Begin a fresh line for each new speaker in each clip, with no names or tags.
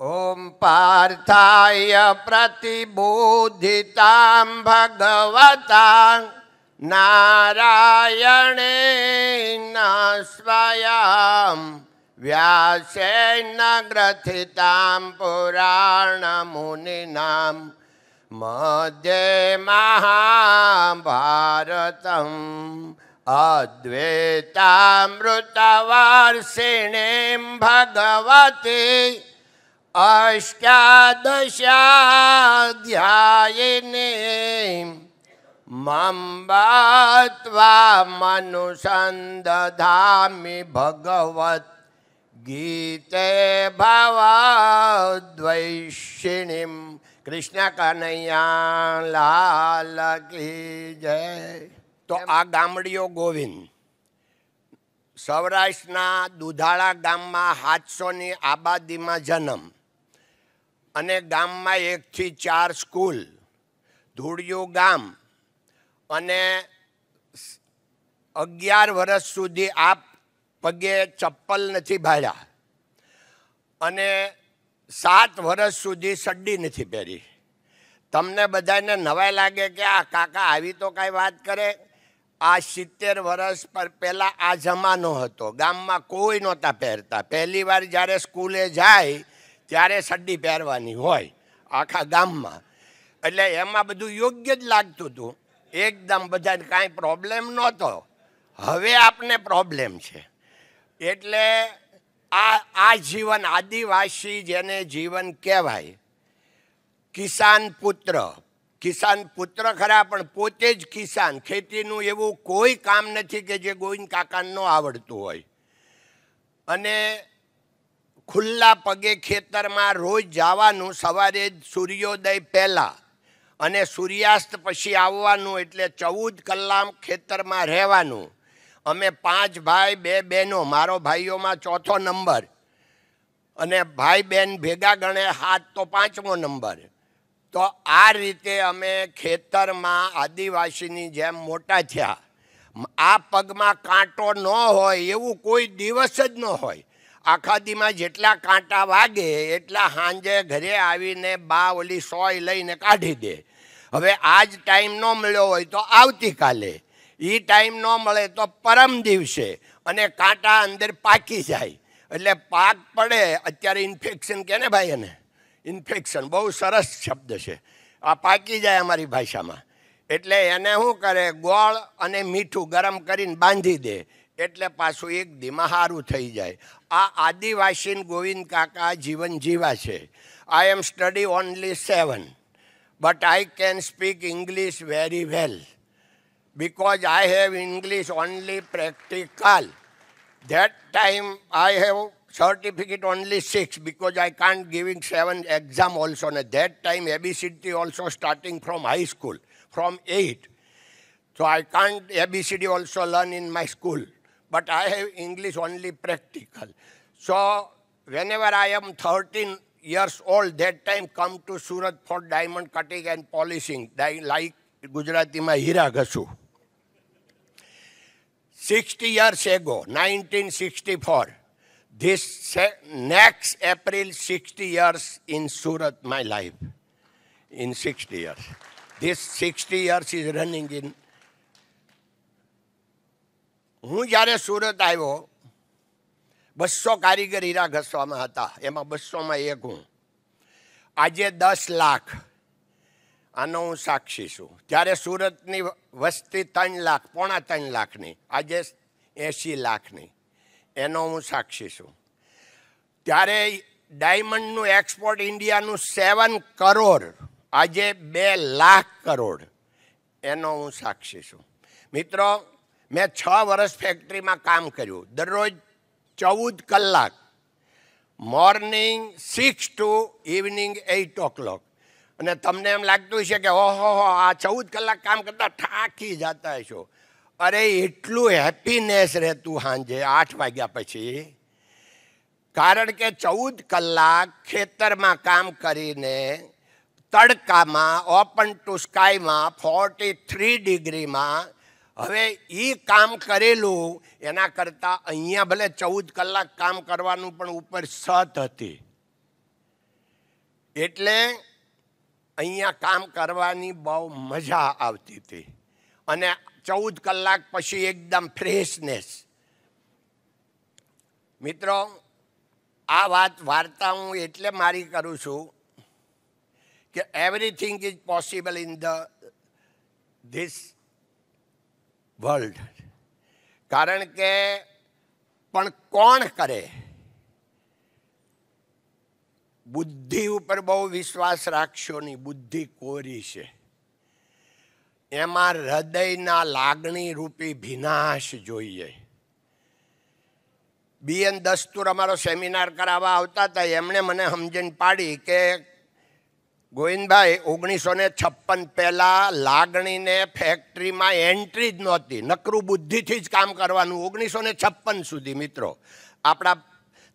ॐ पार्थाय प्रतिबोधितां भगवता नारायणेन स्वयं व्यासेन ग्रथितां पुराणमुनिनां मध्ये महाभारतम् अद्वैतामृतवर्षिणीं भगवती अष्टादशाध्यायिनीं मम्बत्वा मनुसन्दधामि भगवत् गीते भवद्वैषिणीं કૃષ્ણ લાલ કી જય તો આ ગામડીઓ ગોવિંદ સૌરાષ્ટ્રના દુધાળા ગામમાં સાતસોની આબાદીમાં જન્મ અને ગામમાં એકથી ચાર સ્કૂલ, ધૂળિયું ગામ અને અગિયાર વર્ષ સુધી આ પગે ચપ્પલ નથી ભાડ્યા અને સાત વર્ષ સુધી સડ્ડી નથી પહેરી. તમને બધાને નવાઈ લાગે કે આ કાકા આવી તો કાંઈ વાત કરે? આ સિત્તેર વર્ષ પર પહેલાં આ જમાનો હતો. ગામમાં કોઈ નહોતા પહેરતા. પહેલી વાર જ્યારે સ્કૂલે જાય ત્યારે સડ્ડી પહેરવાની હોય આખા ગામમાં. એટલે એમાં બધું યોગ્ય જ લાગતું હતું. એકદમ બધાને કાંઈ પ્રોબ્લેમ નહોતો. હવે આપને પ્રોબ્લેમ છે. એટલે આ આ જીવન આદિવાસી જેને જીવન કહેવાય, કિસાન પુત્ર કિસાન પુત્ર ખરા, પણ પોતે જ કિસાન. ખેતીનું એવું કોઈ કામ નથી કે જે ગોવિંદ કાકાને ન આવડતું હોય. અને ખુલ્લા પગે ખેતરમાં રોજ જવાનું સવારે સૂર્યોદય પહેલાં અને સૂર્યાસ્ત પછી આવવાનું એટલે ચૌદ કલાક ખેતરમાં રહેવાનું. અમે પાંચ ભાઈ, બે બહેનો, મારો ભાઈઓમાં ચોથો નંબર અને ભાઈ બહેન ભેગા ગણે હાથ તો પાંચમો નંબર. તો આ રીતે અમે ખેતરમાં આદિવાસીની જેમ મોટા થયા. આ પગમાં કાંટો ન હોય એવું કોઈ દિવસ જ ન હોય. આખા દીમાં જેટલા કાંટા વાગે, એટલા સાંજે ઘરે આવીને બા ઓલી સોય લઈને કાઢી દે. હવે આજ ટાઈમ ન મળ્યો હોય તો આવતીકાલે. એ ટાઈમ ન મળે તો પરમ દિવસે અને કાંટા અંદર પાકી જાય. એટલે પાક પડે, અત્યારે ઇન્ફેક્શન કે ને ભાઈ એને? ઇન્ફેક્શન બહુ સરસ શબ્દ છે. આ પાકી જાય અમારી ભાષામાં. એટલે એને શું કરે? ગોળ અને મીઠું ગરમ કરીને બાંધી દે. એટલે પાછું એક ધીમા સારું થઈ જાય આ આદિવાસી ગોવિંદ કાકા જીવન જીવા છે I am study only seven but I can speak English very well because I have English only practical. That time I have certificate only six because I can't giving seven exam also. And at that time ABCD also starting from high school, from eight. So I can't ABCD also learn in my school. But I have English only practical. So whenever I am 13 years old, that time come to Surat for diamond cutting and polishing, Di- like ગુજરાતીમાં હીરા ઘસું sixty years ago nineteen sixty four this next April sixty years in Surat my life in sixty years this sixty years is running in હું જ્યારે સુરત આવ્યો બસો કારીગર હીરા ઘસવામાં હતા. એમાં બસોમાં એક હું. આજે દસ લાખ. આનો હું સાક્ષી છું. ત્યારે સુરતની વસ્તી ત્રણ લાખ, પોણા ત્રણ લાખની, આજે એંશી લાખની. એનો હું સાક્ષી છું. ત્યારે ડાયમંડનું એક્સપોર્ટ ઇન્ડિયાનું સેવન કરોડ, આજે બે લાખ કરોડ. એનો હું સાક્ષી છું. મિત્રો મેં છ વર્ષ ફેક્ટરીમાં કામ કર્યું. દરરોજ ચૌદ કલાક. Morning six to evening eight o'clock અને તમને એમ લાગતું છે કે ઓહો આ ચૌદ કલાક કામ કરતા થાકી જતા છો અરે, એટલું હેપીનેસ રહેતું સાંજે આઠ વાગ્યા પછી. કારણ કે ચૌદ કલાક ખેતરમાં કામ કરીને તડકામાં ઓપન ટુ સ્કાયમાં ફોર્ટી થ્રી ડિગ્રીમાં હવે એ કામ કરેલું, એના કરતાં અહીંયા ભલે ચૌદ કલાક કામ કરવાનું પણ ઉપર સત હતી. એટલે અહીંયા કામ કરવાની બહુ મજા આવતી હતી. અને ચૌદ કલાક પછી એકદમ ફ્રેશનેસ. મિત્રો, આ વાત વાર્તા હું એટલે મારી કરું છું કે everything is possible in the this world કારણ કે, પણ કોણ કરે? બુદ્ધિ ઉપર બહુ વિશ્વાસ રાખશો નહીં. બુદ્ધિ કોરી છે. એમાં હૃદયના લાગણી રૂપી ભિનાશ જોઈએ. બીએન દસ્તુર અમારો સેમિનાર કરાવવા આવતા હતા. એમણે મને સમજણ પાડી કે ગોવિંદભાઈ ઓગણીસો ને છપ્પન પહેલાં લાગણીને ફેક્ટરીમાં એન્ટ્રી જ નહોતી. નકરું બુદ્ધિથી જ કામ કરવાનું. ઓગણીસો ને છપ્પન સુધી, મિત્રો. આપણા,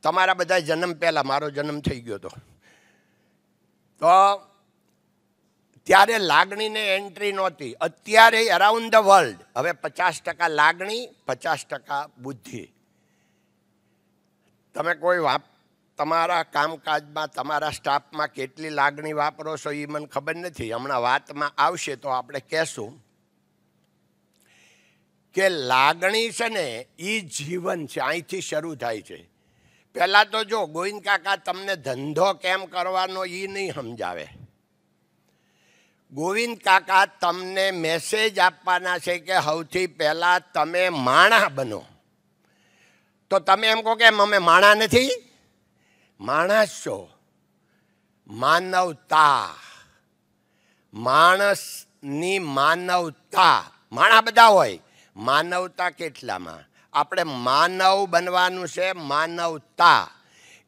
તમારા બધા જન્મ પહેલાં, મારો જન્મ થઈ ગયો હતો તો, ત્યારે લાગણીને એન્ટ્રી નહોતી. અત્યારે અરાઉન્ડ ધ વર્લ્ડ હવે પચાસ ટકા લાગણી, પચાસ ટકા બુદ્ધિ. તમે કોઈ વાપ તમારા કામકાજમાં, તમારા સ્ટાફમાં કેટલી લાગણી વાપરો છો એ મને ખબર નથી. હમણાં વાતમાં આવશે તો આપણે કહેશું કે લાગણી છે ને એ જીવન છે. અહીંથી શરૂ થાય છે. પહેલાં તો જો ગોવિંદ કાકા તમને ધંધો કેમ કરવાનો એ નહીં સમજાવે. ગોવિંદ કાકા તમને મેસેજ આપવાના છે કે સૌથી પહેલાં તમે માણા બનો. તો તમે એમ કહો કે અમે માણા નથી? માણસ છો માનવતા, માણસની માનવતા, માણા બધા હોય. માનવતા કેટલામાં? આપણે માનવ બનવાનું છે માનવતા.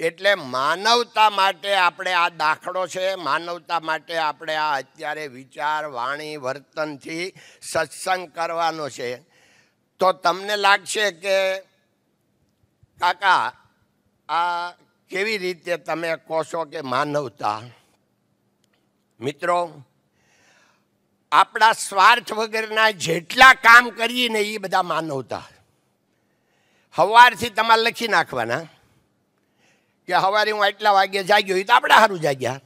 એટલે માનવતા માટે આપણે આ દાખલો છે, માનવતા માટે આપણે આ અત્યારે વિચાર, વાણી, વર્તનથી સત્સંગ કરવાનો છે. તો તમને લાગશે કે કાકા, આ કેવી રીતે તમે કહો છો કે માનવતા? મિત્રો, આપણા સ્વાર્થ વગરના જેટલા કામ કરીએ ને એ બધા માનવતા. સવારથી તમારે લખી નાખવાના કે સવારે હું આટલા વાગે જાગ્યો તો આપણે સારું જાગ્યા.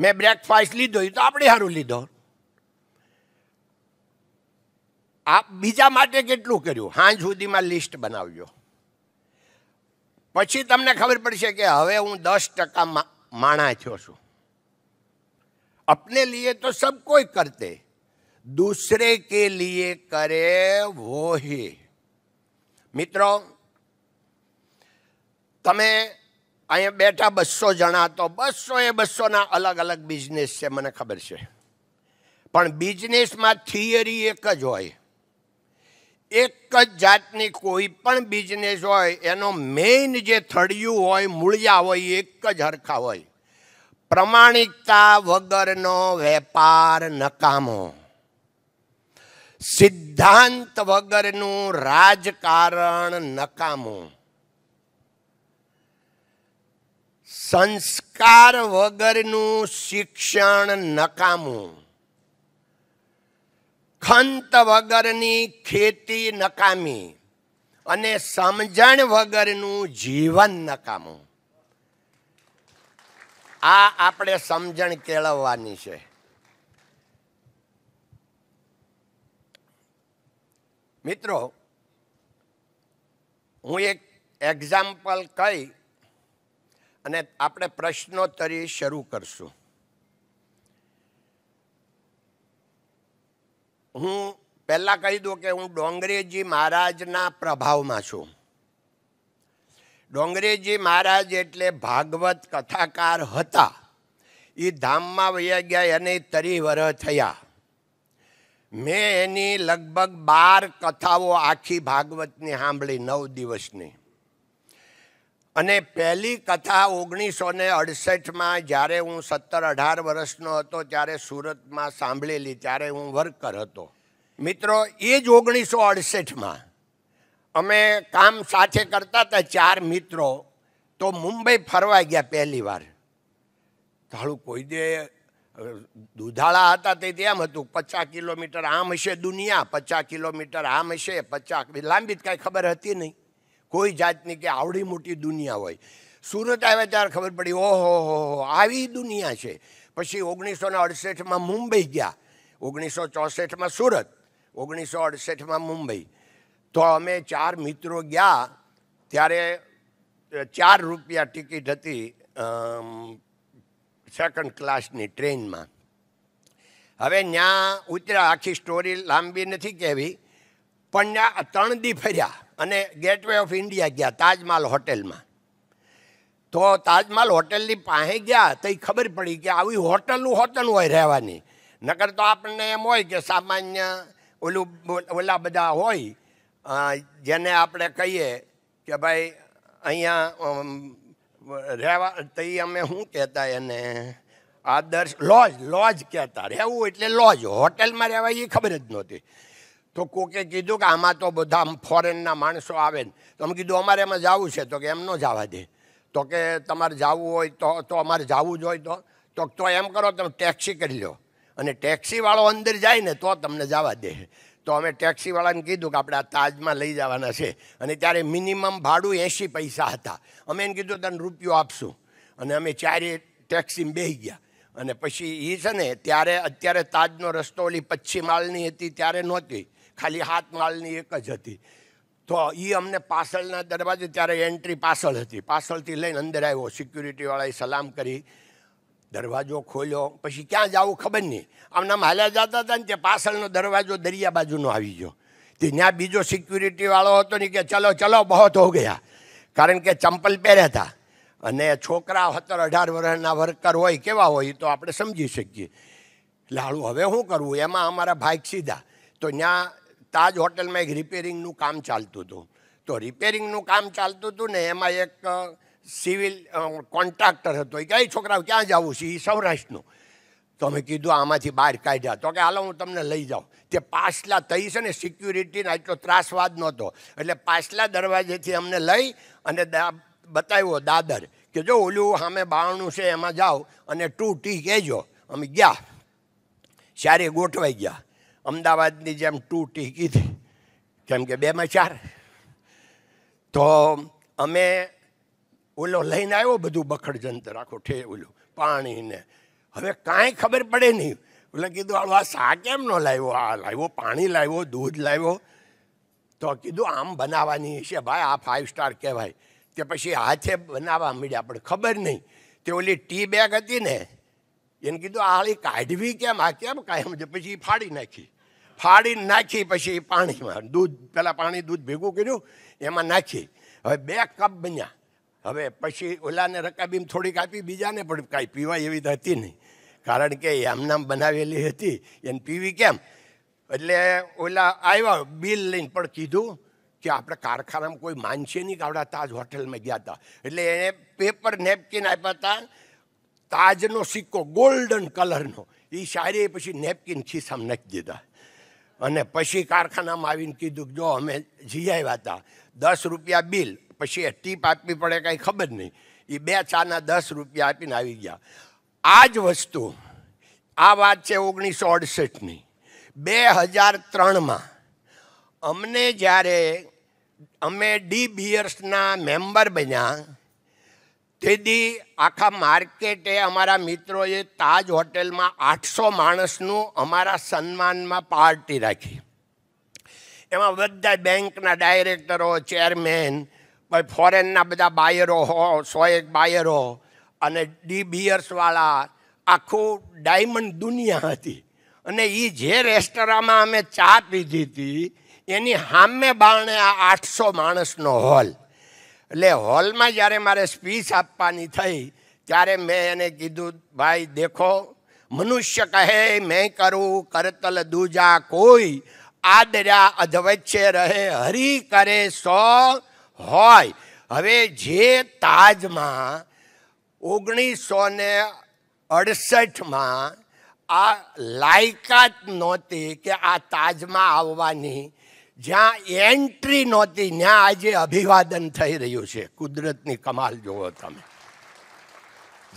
મેં બ્રેકફાસ્ટ લીધો તો આપણે સારું લીધો. આપ બીજા માટે કેટલું કર્યું? સાંજ સુધીમાં લિસ્ટ બનાવજો. પછી તમને ખબર પડશે કે હવે હું દસ ટકા માણા થયો છું अपने लिए तो सब कोई करते दूसरे के लिए करे वो ही મિત્રો તમે અહીંયા બેઠા બસો જણા તો બસો એ બસોના અલગ અલગ બિઝનેસ છે મને ખબર છે પણ બિઝનેસમાં થિયરી એક જ હોય એક જ જાતની કોઈ પણ બિઝનેસ હોય, એનો મેઇન જે થડિયું હોય, મૂળિયા હોય એક જ હરખા હોય. પ્રમાણિકતા વગરનો વેપાર નકામો. સિદ્ધાંત વગરનું રાજકારણ નકામું. સંસ્કાર વગરનું શિક્ષણ નકામું. ખંત વગરની ખેતી નકામી અને સમજણ વગરનું જીવન નકામું. આ આપણે સમજણ કેળવવાની છે. મિત્રો, હું એક એક્ઝામ્પલ કહી અને આપણે પ્રશ્નોત્તરી શરૂ કરશું. હું પહેલાં કહી દઉં કે હું ડોંગરેજી મહારાજના પ્રભાવમાં છું. ડોંગરેજી મહારાજ એટલે ભાગવત કથાકાર હતા. એ ધામમાં વયા ગયા, એને તરી વરહ થયા. મેં એની લગભગ બાર કથાઓ આખી ભાગવતની સાંભળી નવ દિવસની. અને પહેલી કથા ઓગણીસો ને અડસઠમાં જ્યારે હું સત્તર અઢાર વર્ષનો હતો, ત્યારે સુરતમાં સાંભળેલી, ત્યારે હું વર્કર હતો. મિત્રો, એ જ ઓગણીસો અડસઠમાં અમે કામ સાથે કરતા હતા ચાર મિત્રો, તો મુંબઈ ફરવા ગયા પહેલી વાર. તાળું કોઈ દે, દુધાળા હતા તે તેમ હતું, પચાસ કિલોમીટર આમ હશે દુનિયા, પચાસ કિલોમીટર આમ હશે, પચાસ, લાંબી કાંઈ ખબર હતી નહીં. કોઈ જાતની કે આવડી મોટી દુનિયા હોય. સુરત આવ્યા ત્યારે ખબર પડી, ઓહો, હો આવી દુનિયા છે. પછી ઓગણીસો ને અડસઠમાં મુંબઈ ગયા ઓગણીસો ચોસઠમાં સુરત ઓગણીસો અડસઠમાં મુંબઈ. તો અમે ચાર મિત્રો ગયા, ત્યારે ચાર રૂપિયા ટિકિટ હતી સેકન્ડ ક્લાસની ટ્રેનમાં. હવે ત્યાં ઉતર્યા, આખી સ્ટોરી લાંબી નથી કહેવી, પણ ત્યાં ત્રણ દી ફર્યા. અને ગેટવે ઓફ ઇન્ડિયા ગયા, તાજમહાલ હોટેલમાં. તો તાજમહાલ હોટેલની પાસે ગયા તો ખબર પડી કે આવી હોટલનું હોટલ હોય રહેવાની. નકર તો આપણને એમ હોય કે સામાન્ય ઓલું ઓલા બધા હોય જેને આપણે કહીએ કે ભાઈ અહીંયા રહેવા, તો અમે શું કહેતા એને? આદર્શ, લોજ લોજ કહેતા. રહેવું એટલે લોજ. હોટલમાં રહેવા એ ખબર જ નહોતી. તો કોકે કીધું કે આમાં તો બધા ફોરેનના માણસો આવે ને. તો અમે કીધું, અમારે એમાં જવું છે. તો કે એમ ન જવા દે. તો કે તમારે જવું હોય તો તો અમારે જવું જ હોય તો. તો તો એમ કરો, તમે ટેક્સી કરી લો. અને ટેક્સીવાળો અંદર જાય ને તો તમને જવા દે. તો અમે ટેક્સીવાળાને કીધું કે આપણે આ તાજમાં લઈ જવાના છે. અને ત્યારે મિનિમમ ભાડું એંશી પૈસા હતા. અમે એને કીધું, તને રૂપિયો આપશું. અને અમે ચારે ટેક્સીમાં બેસી ગયા. અને પછી એ છે ને, ત્યારે અત્યારે તાજનો રસ્તો ઓલી પચ્છી માળની હતી, ત્યારે નહોતી. ખાલી હાથ માલની એક જ હતી. તો એ અમને પાછળના દરવાજે ત્યારે એન્ટ્રી પાછળ હતી. પાછળથી લઈને અંદર આવ્યો, સિક્યુરિટીવાળાએ સલામ કરી. દરવાજો ખોલ્યો. પછી ક્યાં જવું ખબર નહીં. આમના હાલ્યા જતા હતા ને તે પાછળનો દરવાજો દરિયા બાજુનો આવી ગયો. તે ત્યાં બીજો સિક્યુરિટીવાળો હતો ને કે, ચલો ચલો, બહોત હો ગયા. કારણ કે ચંપલ પહેર્યા હતા. અને છોકરા સત્તર અઢાર વર્ષના વર્કર હોય, કેવા હોય એ તો આપણે સમજી શકીએ. એટલે હાળું, હવે શું કરવું એમાં અમારા ભાઈક સીધા. તો ત્યાં તાજ હોટલમાં એક રિપેરિંગનું કામ ચાલતું હતું. તો રિપેરિંગનું કામ ચાલતું હતું ને એમાં એક સિવિલ કોન્ટ્રાક્ટર હતો. એ કઈ છોકરાઓ, ક્યાં જવું છે? એ સૌરાષ્ટ્રનું. તો અમે કીધું, આમાંથી બહાર કાઢ્યા. તો કે, હાલો, હું તમને લઈ જાઉં. તે પાછલા થઈ છે ને સિક્યુરિટીના એટલો ત્રાસવાદ નહોતો. એટલે પાછલા દરવાજેથી અમને લઈ અને બતાવ્યો દાદર કે, જો ઓલું સામે બાણું છે, એમાં જાઓ અને ટુ ટી કહેજો. અમે ગયા. સારી ગોઠવાઈ ગયા. અમદાવાદની જેમ ટુ ટી કીધી. કેમ કે બેમાં ચાર. તો અમે ઓલો લઈને આવ્યો બધું બખડ જંતર, આખો ઠે ઓલું, પાણીને. હવે કાંઈ ખબર પડે નહીં. એટલે કીધું આળો આ શા કેમ ન લાવ્યો? આ લાવ્યો, પાણી લાવ્યો, દૂધ લાવ્યો. તો કીધું, આમ બનાવવાની છે ભાઈ, આ ફાઇવ સ્ટાર કહેવાય. તે પછી હાથે બનાવવા મળ્યા પણ ખબર નહીં. તે ઓલી ટી બેગ હતી ને એને કીધું આળી કાઢવી કેમ? આ કેમ કાયમ છે પછી ફાડી નાખી. ફાડી નાખી પછી પાણીમાં દૂધ પહેલાં પાણી દૂધ ભેગું કર્યું, એમાં નાખી. હવે બે કપ બન્યા. હવે પછી ઓલાને રકાબીમ થોડીક આપી, બીજાને પણ કાંઈ પીવાય એવી તો હતી નહીં. કારણ કે એમનામ બનાવેલી હતી. એને પીવી કેમ? એટલે ઓલા આવ્યા, બિલ લઈને પણ કીધું કે આપણે કારખાનામાં કોઈ માનશે નહીં કે આપણા તાજ હોટલમાં ગયા હતા. એટલે એને પેપર નેપકિન આપ્યા હતા તાજનો સિક્કો, ગોલ્ડન કલરનો. એ શાયરીએ પછી નેપકિન ખિસ્સામાં નાખી દીધા. અને પછી કારખાનામાં આવીને કીધું કે જો અમે જી આવ્યા હતા દસ રૂપિયા બિલ, પછી એ ટીપ આપવી પડે કાંઈ ખબર નહીં. એ બે ચાના દસ રૂપિયા આપીને આવી ગયા. આ જ વસ્તુ, આ વાત છે ઓગણીસો અડસઠની. બે હજાર ત્રણમાં અમને જ્યારે અમે ડી બિયર્સના મેમ્બર બન્યા તેથી આખા માર્કેટે અમારા મિત્રોએ તાજ હોટેલમાં આઠસો માણસનું અમારા સન્માનમાં પાર્ટી રાખી. એમાં બધા બેંકના ડાયરેક્ટરો, ચેરમેન, પછી ફોરેનના બધા બાયરો હો, સો એક બાયરો અને ડી બિયર્સવાળા, આખું ડાયમંડ દુનિયા હતી. અને એ જે રેસ્ટોરાંમાં અમે ચા પીધી હતી, એની સામે બારણે આ આઠસો માણસનો હોલ. એટલે હોલમાં જ્યારે મારે સ્પીચ આપવાની થઈ, ત્યારે મેં એને કીધું, ભાઈ, દેખો, મનુષ્ય કહે, મેં કરું કરતલ દૂજા કોઈ, આદર્યા અધવચ્ચે રહે, હરી કરે સો હોય. હવે જે તાજમાં ઓગણીસો ને અડસઠમાં આ લાયકાત નહોતી કે આ તાજમાં આવવાની જ્યાં એન્ટ્રી નહોતી, ત્યાં આજે અભિવાદન થઈ રહ્યું છે. કુદરતની કમાલ જુઓ તમે.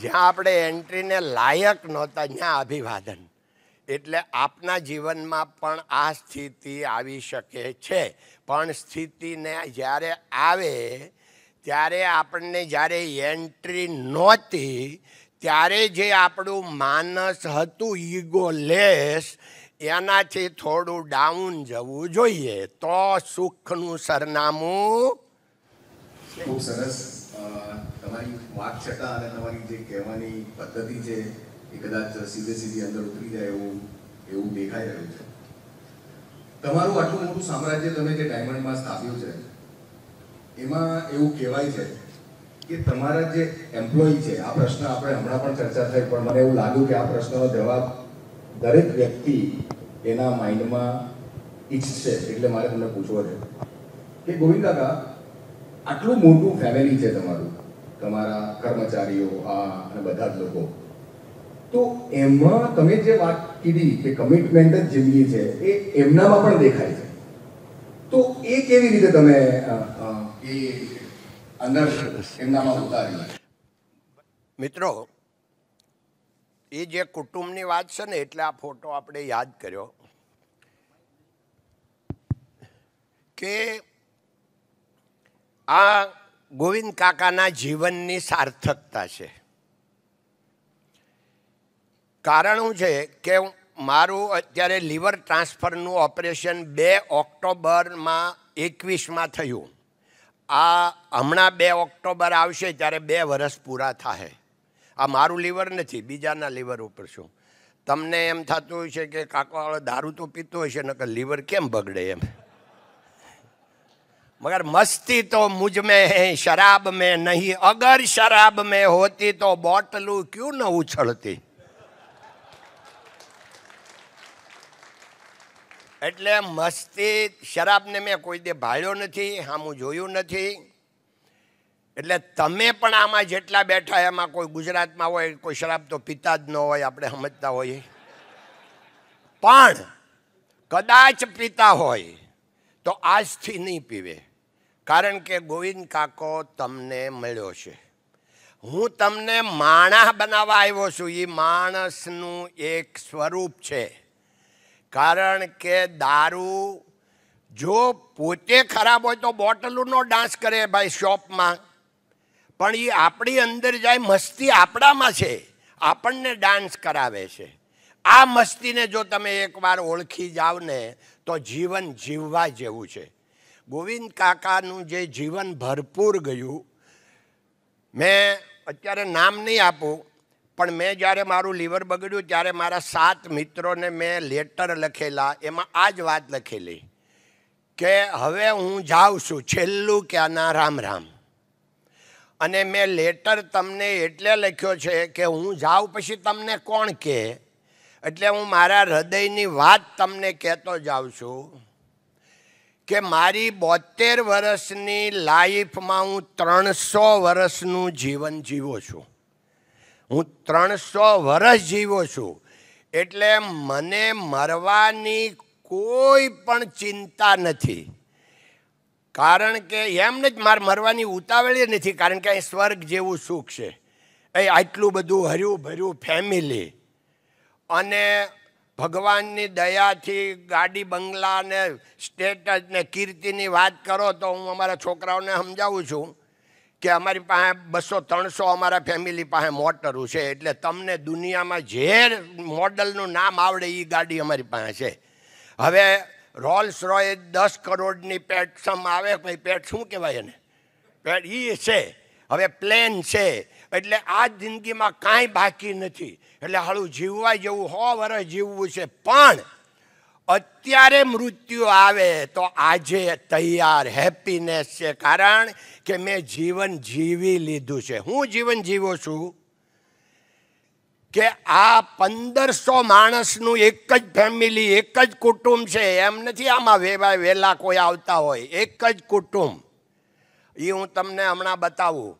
જ્યાં આપણે એન્ટ્રીને લાયક નહોતા, ત્યાં અભિવાદન. એટલે આપના જીવનમાં પણ આ સ્થિતિ આવી શકે છે. પણ સ્થિતિને જ્યારે આવે, ત્યારે આપણને જ્યારે એન્ટ્રી નહોતી, ત્યારે જે આપણું માનસ હતું ઈગો લેસ એનાથી થોડું ડાઉન જવું જોઈએ. તો સુખનું સરનામું?
ખૂબ સરસ. તમારી વાત છતાં અને તમારી જે કહેવાની પદ્ધતિ છે એ કદાચ સીધે સીધી અંદર ઉતરી જાય એવું એવું દેખાઈ રહ્યું છે. તમારું આટલું મોટું સામ્રાજ્ય તમે જે ડાયમંડમાં સ્થાપ્યું છે, એમાં એવું કહેવાય છે કે તમારા જે એમ્પ્લોય છે, આ પ્રશ્ન આપણે હમણાં પણ ચર્ચા થઈ, પણ મને એવું લાગ્યું કે આ પ્રશ્નનો જવાબ દરેક વ્યક્તિ એના માઇન્ડમાં ઈચ્છશે, એટલે મારે તમને પૂછવો છે કે ગોવિંદ કાકા, આટલું મોટું ફેમિલી છે તમારું, તમારા કર્મચારીઓ, આ અને બધા જ લોકો. તો એમાં તમે જે વાત કીધી કે કમિટમેન્ટ જ જિંદગી છે, એ એમનામાં પણ દેખાય છે. તો એ કેવી રીતે તમે એ અંદર એમનામાં ઉતારી
મિત્રો એ જે કુટુંબની વાત છે ને એટલે આ ફોટો આપણે યાદ કર્યો. કે આ ગોવિંદ કાકાના જીવનની સાર્થકતા છે. કારણ શું છે કે મારું અત્યારે લીવર ટ્રાન્સફરનું ઓપરેશન બે ઓક્ટોબરમાં એકવીસમાં થયું. આ હમણાં બે ઓક્ટોબર આવશે ત્યારે બે વર્ષ પૂરા થાય આ મારું લીવર નથી, બીજાના લીવર ઉપર શું તમને એમ થતું હોય છે કે કાકાવાળો દારૂ તો પીતો હશે, નકર લીવર કેમ બગડે એમ? મગર મસ્તી તો મુજ મેં શરાબ મેં નહીં, અગર શરાબ મેં હોતી તો બોટલું ક્યું ન ઉછળતી? એટલે મસ્તી, શરાબને મેં કોઈ દે ભાળ્યો નથી હા હું જોયું નથી. એટલે તમે પણ આમાં જેટલા બેઠા એમાં કોઈ ગુજરાતમાં હોય, કોઈ શરાબ તો પીતા જ ન હોય, આપણે સમજતા હોઈએ. પણ કદાચ પીતા હોય, તો આજથી નહીં પીવે. કારણ કે ગોવિંદ કાકો તમને મળ્યો છે. હું તમને માણસ બનાવવા આવ્યો છું. એ માણસનું એક સ્વરૂપ છે. કારણ કે દારૂ જો પોતે ખરાબ હોય તો બોટલનો ડાન્સ કરે ભાઈ શોપમાં. પણ એ આપણી અંદર જાય મસ્તી આપણામાં છે. આપણને ડાન્સ કરાવે છે. આ મસ્તીને જો તમે એકવાર ઓળખી જાઓ ને, તો જીવન જીવવા જેવું છે. ગોવિંદ કાકાનું જે જીવન ભરપૂર ગયું, મેં અત્યારે નામ નહીં આપું, પણ મેં જ્યારે મારું લીવર બગડ્યું ત્યારે મારા સાત મિત્રોને મેં લેટર લખેલા, એમાં આ જ વાત લખેલી કે હવે હું જાઉં છું છેલ્લું ક્યાંના રામ રામ. અને મેં લેટર તમને એટલે લખ્યો છે કે હું જાઉં પછી તમને કોણ કહે એટલે હું મારા હૃદયની વાત તમને કહેતો જાઉં છું કે મારી બોતેર વર્ષની લાઈફમાં હું ત્રણસો વર્ષનું જીવન જીવો છું. હું ત્રણસો વર્ષ જીવો છું. એટલે મને મરવાની કોઈ પણ ચિંતા નથી. કારણ કે એમને જ મારે મરવાની ઉતાવળી નથી. કારણ કે અહીં સ્વર્ગ જેવું સુખ છે. એ આટલું બધું હર્યું ભર્યું ફેમિલી અને ભગવાનની દયાથી ગાડી, બંગલા ને સ્ટેટસ ને કીર્તિની વાત કરો તો હું અમારા છોકરાઓને સમજાવું છું કે અમારી પાસે બસો ત્રણસો અમારા ફેમિલી પાસે મોટરું છે. એટલે તમને દુનિયામાં જે મોડલનું નામ આવડે એ ગાડી અમારી પાસે છે. હવે રોલ્સ રોય દસ કરોડની પેટસમ આવે ભાઈ પેટ શું કહેવાય એને? પેટ એ છે. હવે પ્લેન છે. એટલે આ જિંદગીમાં કાંઈ બાકી નથી. એટલે હાળું જીવવા જેવું હો વર્ષ જીવવું છે. પણ અત્યારે મૃત્યુ આવે તો આજે તૈયાર હેપીનેસ છે. કારણ કે મેં જીવન જીવી લીધું છે. હું જીવન જીવો છું? કે આ પંદરસો માણસનું એક જ ફેમિલી એક જ કુટુંબ છે. એમ નથી આમાં વેવા વહેલા કોઈ આવતા હોય. એક જ કુટુંબ. એ હું તમને હમણાં બતાવું.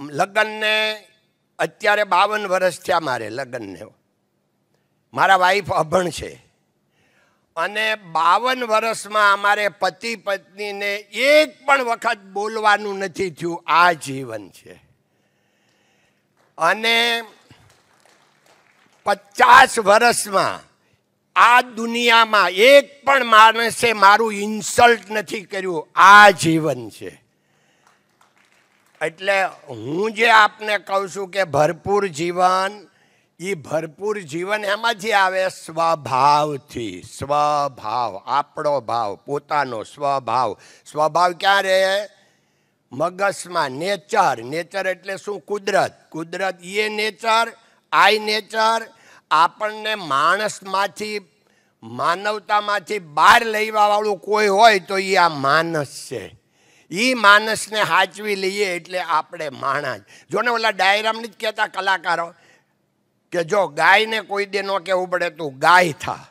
લગ્નને અત્યારે બાવન વર્ષ થયા મારે લગ્નને. મારા વાઈફ અભણ છે. અને બાવન વર્ષમાં અમારે પતિ પત્નીને એક પણ વખત બોલવાનું નથી થયું. આ જીવન છે. અને પચાસ વર્ષમાં આ દુનિયામાં એક પણ માણસે મારું ઇન્સલ્ટ નથી કર્યું. આ જીવન છે. એટલે હું જે આપને કહું છું કે ભરપૂર જીવન એ ભરપૂર જીવન એમાંથી આવે સ્વભાવથી. સ્વભાવ, આપણો ભાવ, પોતાનો સ્વભાવ. સ્વભાવ ક્યાં રહે મગજમાં નેચર નેચર એટલે શું? કુદરત. કુદરત એ નેચર, આઈ નેચર. આપણને માણસમાંથી, માનવતામાંથી બહાર લેવાવાળું કોઈ હોય તો એ આ માનસ છે. એ માણસને હાચવી લઈએ એટલે આપણે માણસ. જો ને ઓલા ડાયરામની જ કહેતા કલાકારો કે જો ગાયને કોઈ દે ન કહેવું પડે તું ગાય થા.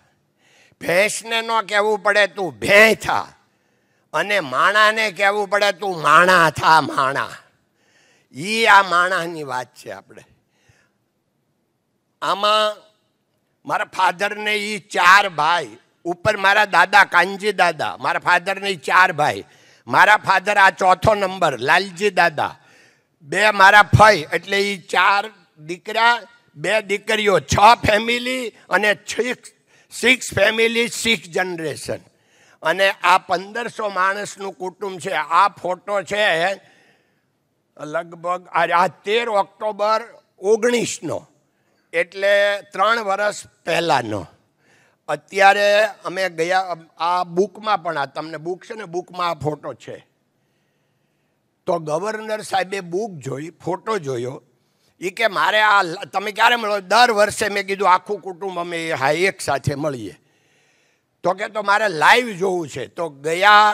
ભેંસને ન કહેવું પડે તું ભેં થા. અને માણાને કહેવું પડે, તું માણા થા, માણા. એ આ માણાની વાત છે આપણે. આમાં મારા ફાધરને એ ચાર ભાઈ, ઉપર મારા દાદા, કાનજી દાદા, મારા ફાધરને ચાર ભાઈ. મારા ફાધર આ ચોથો નંબર, લાલજી દાદા. બે મારા ફઈ, એટલે એ ચાર દીકરા, બે દીકરીઓ, છ ફેમિલી અને six six family, six generation. અને આ પંદરસો માણસનું કુટુંબ છે. આ ફોટો છે લગભગ આ તેર ઓક્ટોબર ઓગણીસનો, એટલે ત્રણ વર્ષ પહેલાંનો. અત્યારે અમે ગયા, આ બુકમાં પણ આ તમને બુક છે ને, બુકમાં આ ફોટો છે. તો ગવર્નર સાહેબે બુક જોઈ, ફોટો જોયો. એ કે મારે આ તમે ક્યારે મળો? દર વર્ષે મેં કીધું, આખું કુટુંબ અમે હા એક સાથે મળીએ. તો કે તો મારે લાઈવ જોવું છે. તો ગયા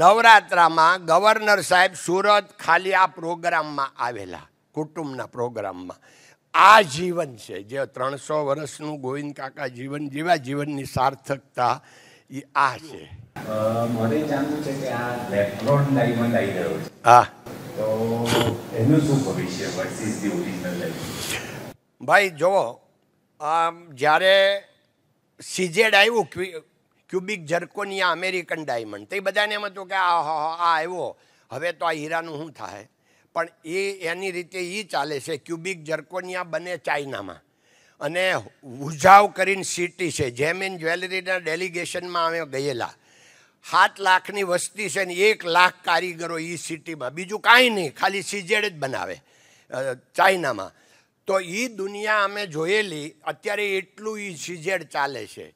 નવરાત્રામાં ગવર્નર સાહેબ સુરત ખાલી આ પ્રોગ્રામમાં આવેલા કુટુંબના પ્રોગ્રામમાં. આ જીવન છે જે ત્રણસો વર્ષનું ગોવિંદ કાકા જીવન જેવા જીવનની સાર્થકતા એ આ છે.
મને જાણવું છે કે આ લેપ્રોન ડાયમંડ આવી ગયો છે.
હા.
તો એનું શું ભવિષ્ય વર્સિસ ધી ઓરિજિનલ લાઈફ
ભાઈ જુઓ જ્યારે સીઝેડ આવ્યું, cu- cubic zirconia American diamond. તો બધાને એમ હતું કે આ આ આવ્યો. હવે તો આ હીરાનું શું થાય? પણ એ, એની રીતે એ ચાલે છે, ક્યુબિક જર્કોનિયા બને ચાઇનામાં. અને ઉઝાવ કરીને સિટી છે જેમિન જ્વેલરીના ડેલિગેશનમાં અમે ગયેલા. સાત લાખની વસ્તી છે ને એક લાખ કારીગરો એ સિટીમાં. બીજું કાંઈ નહીં, ખાલી સીઝેડ જ બનાવે ચાઇનામાં. તો એ દુનિયા અમે જોયેલી, અત્યારે એટલું એ સીઝેડ ચાલે છે.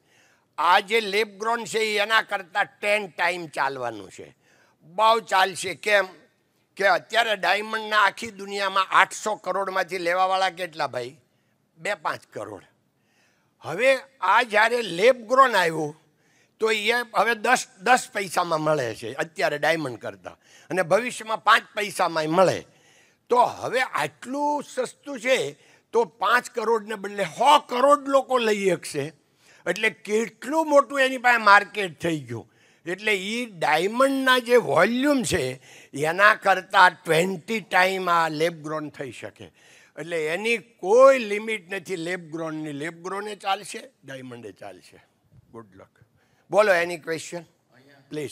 આ જે લેબગ્રોન છે એ એના કરતાં ટેન ટાઈમ ચાલવાનું છે. બહુ ચાલશે. કેમ? કે અત્યારે ડાયમંડના આખી દુનિયામાં આઠસો કરોડમાંથી લેવાવાળા કેટલા ભાઈ? બે પાંચ કરોડ. હવે આ જ્યારે લેબ ગ્રોન આવ્યું, તો એ હવે દસ દસ પૈસામાં મળે છે અત્યારે ડાયમંડ કરતાં. અને ભવિષ્યમાં પાંચ પૈસામાં મળે. તો હવે આટલું સસ્તું છે તો પાંચ કરોડને બદલે સો કરોડ લોકો લઈ શકશે. એટલે કેટલું મોટું એની પાસે માર્કેટ થઈ ગયું. એટલે એ ડાયમંડના જે વોલ્યુમ છે એના કરતાં ટ્વેન્ટી ટાઈમ આ લેબ ગ્રોન થઈ શકે. એટલે એની કોઈ લિમિટ નથી લેબ ગ્રોનની. લેબ ગ્રોને ચાલશે ડાયમંડે ચાલશે. ગુડ લક બોલો એની ક્વેશ્ચન પ્લીઝ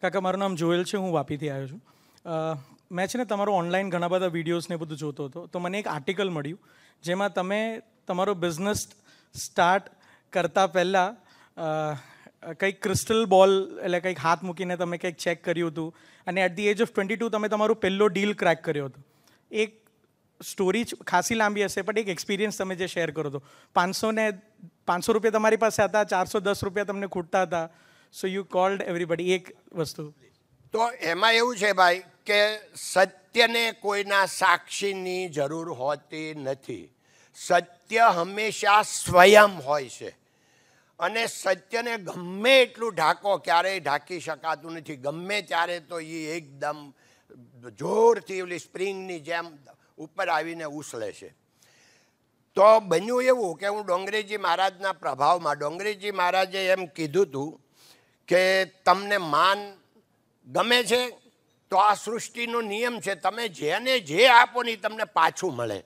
કાકા મારું નામ જોયેલ છે હું વાપીથી આવ્યો છું. અ, મેં છે ને તમારો ઓનલાઈન ઘણા બધા વિડીયોઝ ને બધું જોતો હતો. તો મને એક આર્ટિકલ મળ્યું, જેમાં તમે તમારો બિઝનેસ સ્ટાર્ટ કરતાં પહેલાં કંઈક ક્રિસ્ટલ બોલ એટલે કંઈક હાથ મૂકીને તમે કંઈક ચેક કર્યું હતું અને at the age of twenty two તમે તમારો પહેલો ડીલ ક્રેક કર્યો હતો. એક સ્ટોરી ખાસી લાંબી હશે પણ એક એક્સપિરિયન્સ તમે જે શેર કરો તો પાંચસો ને, પાંચસો રૂપિયા તમારી પાસે હતા, ચારસો દસ રૂપિયા તમને ખૂટતા હતા. સો યુ કોલ્ડ એવરીબડી એક વસ્તુ.
તો એમાં એવું છે ભાઈ કે સત્યને કોઈના સાક્ષીની જરૂર હોતી નથી. સત્ય હંમેશા સ્વયં હોય છે. અને સત્યને ગમે એટલું ઢાંકો ક્યારેય ઢાંકી શકાતું નથી. ગમે ત્યારે તો એ એકદમ જોરથી ઓલી સ્પ્રિંગની જેમ ઉપર આવીને ઉછળે છે. તો બન્યું એવું કે હું ડોંગરેજી મહારાજના પ્રભાવમાં, ડોંગરેજી મહારાજે એમ કીધું હતું કે તમને માન ગમે છે? તો આ સૃષ્ટિનો નિયમ છે, તમે જેને જે આપો ને તમને પાછું મળે.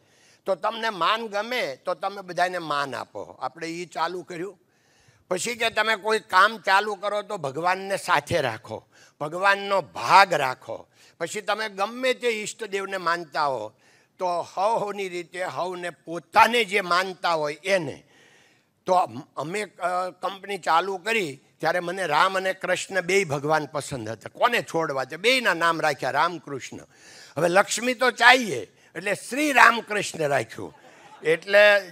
તો તમને માન ગમે, તો તમે બધાને માન આપો. આપણે એ ચાલુ કર્યું. પછી કે તમે કોઈ કામ ચાલુ કરો તો ભગવાનને સાથે રાખો, ભગવાનનો ભાગ રાખો. પછી તમે ગમે તે ઈષ્ટદેવને માનતા હો, તો હવની રીતે હવને પોતાને જે માનતા હોય એને. તો અમે કંપની ચાલુ કરી ત્યારે મને રામ અને કૃષ્ણ બેય ભગવાન પસંદ હતા. કોને છોડવા છે? બેયના નામ રાખ્યા રામકૃષ્ણ. હવે લક્ષ્મી તો ચાહીએ એટલે શ્રી રામકૃષ્ણ રાખ્યું. એટલે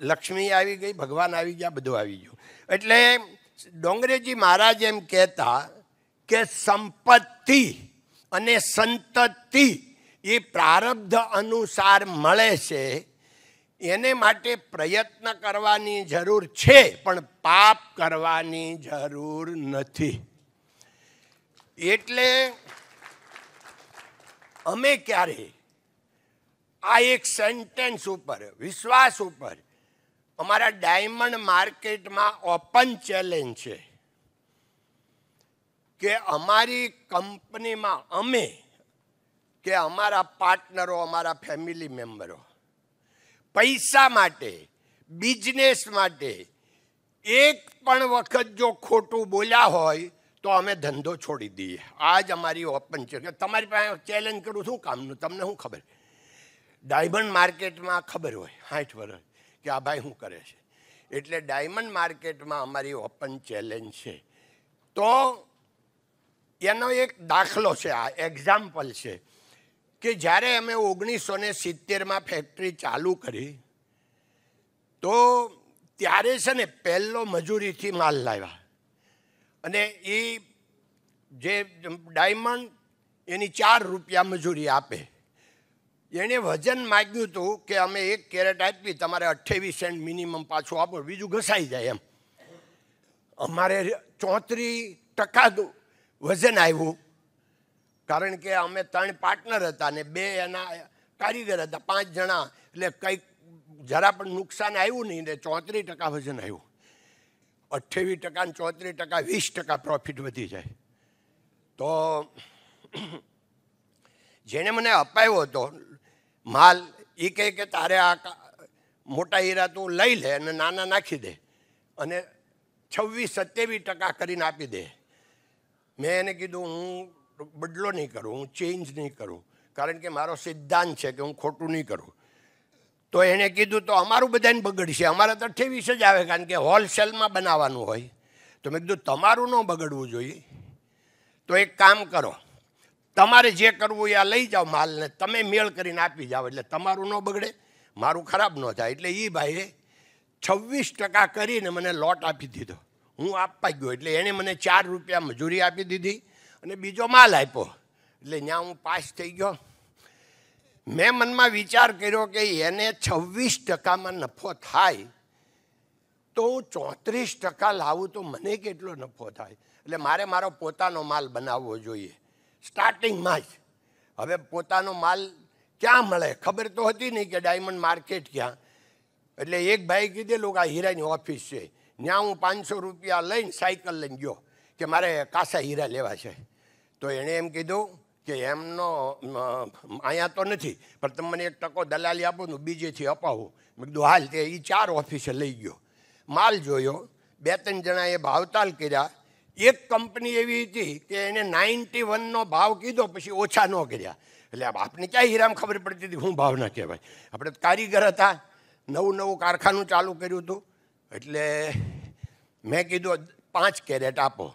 લક્ષ્મી આવી ગઈ, ભગવાન આવી ગયા, બધું આવી ગયું. એટલે ડોંગરેજી મહારાજ એમ કહેતા કે સંપત્તિ અને સંતતિ એ પ્રારબ્ધ અનુસાર મળે છે એને માટે પ્રયત્ન કરવાની જરૂર છે, પણ પાપ કરવાની જરૂર નથી. એટલે અમે ક્યારે આ એક સેન્ટેન્સ ઉપર, વિશ્વાસ ઉપર, અમારા ડાયમંડ માર્કેટમાં ઓપન ચેલેન્જ છે કે અમારી કંપનીમાં અમે, કે અમારા પાર્ટનરો, અમારા ફેમિલી મેમ્બરો પૈસા માટે, બિઝનેસ માટે, એક પણ વખત જો ખોટું બોલ્યા હોય, તો અમે ધંધો છોડી દઈએ. આ જ અમારી ઓપન છે. તમારી પાસે ચેલેન્જ કરું શું કામનું? તમને શું ખબર? ડાયમંડ માર્કેટમાં ખબર હોય, સાઠ વર્ષ, કે આ ભાઈ શું કરે છે? એટલે ડાયમંડ માર્કેટમાં અમારી ઓપન ચેલેન્જ છે. તો એનો એક દાખલો છે, આ એક્ઝામ્પલ છે. કે જ્યારે અમે ઓગણીસો ને સિત્તેરમાં ફેક્ટરી ચાલુ કરી, તો ત્યારે છે ને પહેલો મજૂરીથી માલ લાવ્યા. અને એ જે ડાયમંડ, એની ચાર રૂપિયા મજૂરી આપે. એણે વજન માગ્યું હતું કે અમે એક કેરેટ આપી, તમારે અઠ્ઠાવીસ સેન્ટ મિનિમમ પાછું આપો, બીજું ઘસાઈ જાય એમ. અમારે ચોત્રીસ ટકા વજન આવ્યું. કારણ કે અમે ત્રણ પાર્ટનર હતા ને બે એના કારીગર હતા, પાંચ જણા. એટલે કંઈક જરા પણ નુકસાન આવ્યું નહીં ને ચોત્રીસ ટકા વજન આવ્યું. અઠ્યાવીસ ટકા ને ચોત્રીસ ટકા, વીસ ટકા પ્રોફિટ વધી જાય. તો જેણે મને અપાવ્યો હતો, માલ એ કહે કે તારે આ મોટા હીરા તું લઈ લે અને નાના નાખી દે અને છવ્વીસ સત્યાવીસ ટકા કરીને આપી દે. મેં એને કીધું, હું બદલો નહીં કરું, હું ચેન્જ નહીં કરું. કારણ કે મારો સિદ્ધાંત છે કે હું ખોટું નહીં કરું. તો એણે કીધું, તો અમારું બધાને બગડશે. અમારે તો અઠ્યાવીસ જ આવે, કારણ કે હોલસેલમાં બનાવવાનું હોય. તો મેં કીધું, તમારું ન બગડવું જોઈએ. તો એક કામ કરો. તમારે જે કરવું એ આ લઈ જાઓ માલને. તમે મેળ કરીને આપી જાઓ, એટલે તમારું ન બગડે, મારું ખરાબ ન થાય. એટલે એ ભાઈએ છવ્વીસ ટકા કરીને મને લોટ આપી દીધો. હું આપવા ગયો, એટલે એણે મને ચાર રૂપિયા મજૂરી આપી દીધી. અને બીજો માલ આપ્યો. એટલે ત્યાં હું પાસ થઈ ગયો. મેં મનમાં વિચાર કર્યો કે એને છવ્વીસ ટકામાં નફો થાય, તો હું ચોત્રીસ ટકા લાવું તો મને કેટલો નફો થાય? એટલે મારે મારો પોતાનો માલ બનાવવો જોઈએ. સ્ટાર્ટિંગમાં જ. હવે પોતાનો માલ ક્યાં મળે? ખબર તો હતી નહીં કે ડાયમંડ માર્કેટ ક્યાં? એટલે એક ભાઈ કીધેલું કે આ હીરાની ઓફિસ છે. ત્યાં હું પાંચસો રૂપિયા લઈને સાયકલ લઈને ગયો, કે મારે કાસા હીરા લેવા છે. તો એણે એમ કીધું કે એમનો અહીંયા તો નથી, પણ તમે મને એક ટકો દલાલી આપો ને બીજેથી અપાવું. મેં કીધું, હાલ તે એ ચાર ઓફિસે લઈ ગયો. માલ જોયો, બે ત્રણ જણાએ ભાવતાલ કર્યા. એક કંપની એવી હતી કે એને નાઇન્ટી વનનો ભાવ કીધો, પછી ઓછા ન કર્યા. એટલે આપને ક્યાં હીરામ ખબર પડતી હતી શું ભાવ ના કહેવાય. આપણે કારીગર હતા. નવું નવું કારખાનું ચાલુ કર્યું હતું. એટલે મેં કીધું, પાંચ કેરેટ આપો.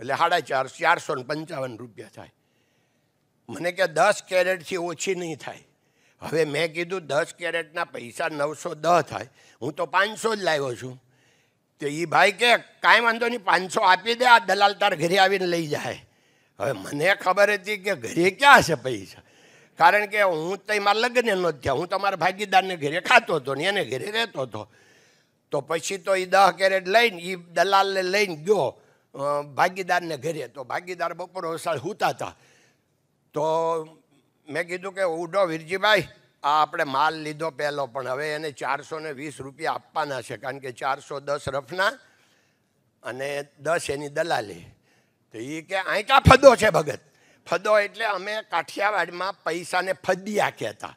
એટલે સાડા ચાર, ચારસો ને પંચાવન રૂપિયા થાય. મને કે દસ કેરેટથી ઓછી નહીં થાય. હવે મેં કીધું દસ કેરેટના પૈસા નવસો દહ થાય. હું તો પાંચસો જ લાવ્યો છું. તો એ ભાઈ કે, કાંઈ વાંધો નહીં, પાંચસો આપી દે, આ દલાલ તાર ઘરે આવીને લઈ જાય. હવે મને ખબર હતી કે ઘરે ક્યાં છે પૈસા? કારણ કે હું તો મારા લગ્ન નો થયા. હું તમારા ભાગીદારને ઘરે ખાતો હતો ને એને ઘરે રહેતો હતો. તો પછી તો એ દહ કેરેટ લઈને એ દલાલને લઈને ગયો. ભાગીદારને ઘરે. તો ભાગીદાર બપોર વસાળ સૂતા હતા તો. મેં કીધું કે ઉડો વીરજીભાઈ, આ આપણે માલ લીધો પહેલો, પણ હવે એને ચારસો ને વીસ રૂપિયા આપવાના છે, કારણ કે ચારસો દસ રફના અને દસ એની દલાલી. તો એ કે આંકા ફદો છે ભગત? ફદો એટલે અમે કાઠિયાવાડમાં પૈસાને ફદિયા કહેતા.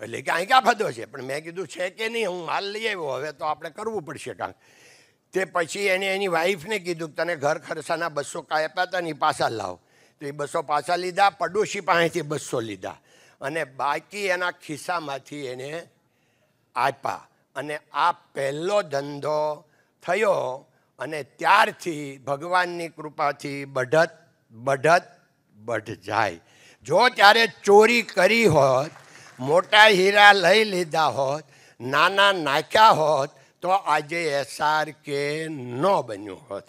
એટલે કે આંકા ફદો છે? પણ મેં કીધું, છે કે નહીં? હું માલ લઈ આવ્યો. હવે તો આપણે કરવું પડશે કાંક. તે પછી એને એની વાઈફને કીધું કે તને ઘર ખર્ચાના બસો કાંઈ આપ્યા હતા એ પાછા લાવ. તો એ બસો પાછા લીધા, પડોશી પાસેથી બસો લીધા. અને બાકી એના ખિસ્સામાંથી એને આપ્યા. અને આ પહેલો ધંધો થયો અને ત્યારથી ભગવાનની કૃપાથી બઢત બઢત, બઢ જાય. જો ત્યારે ચોરી કરી હોત, મોટા હીરા લઈ લીધા હોત, નાના નાખ્યા હોત તો આજે એસઆર કે ન બન્યું હોત.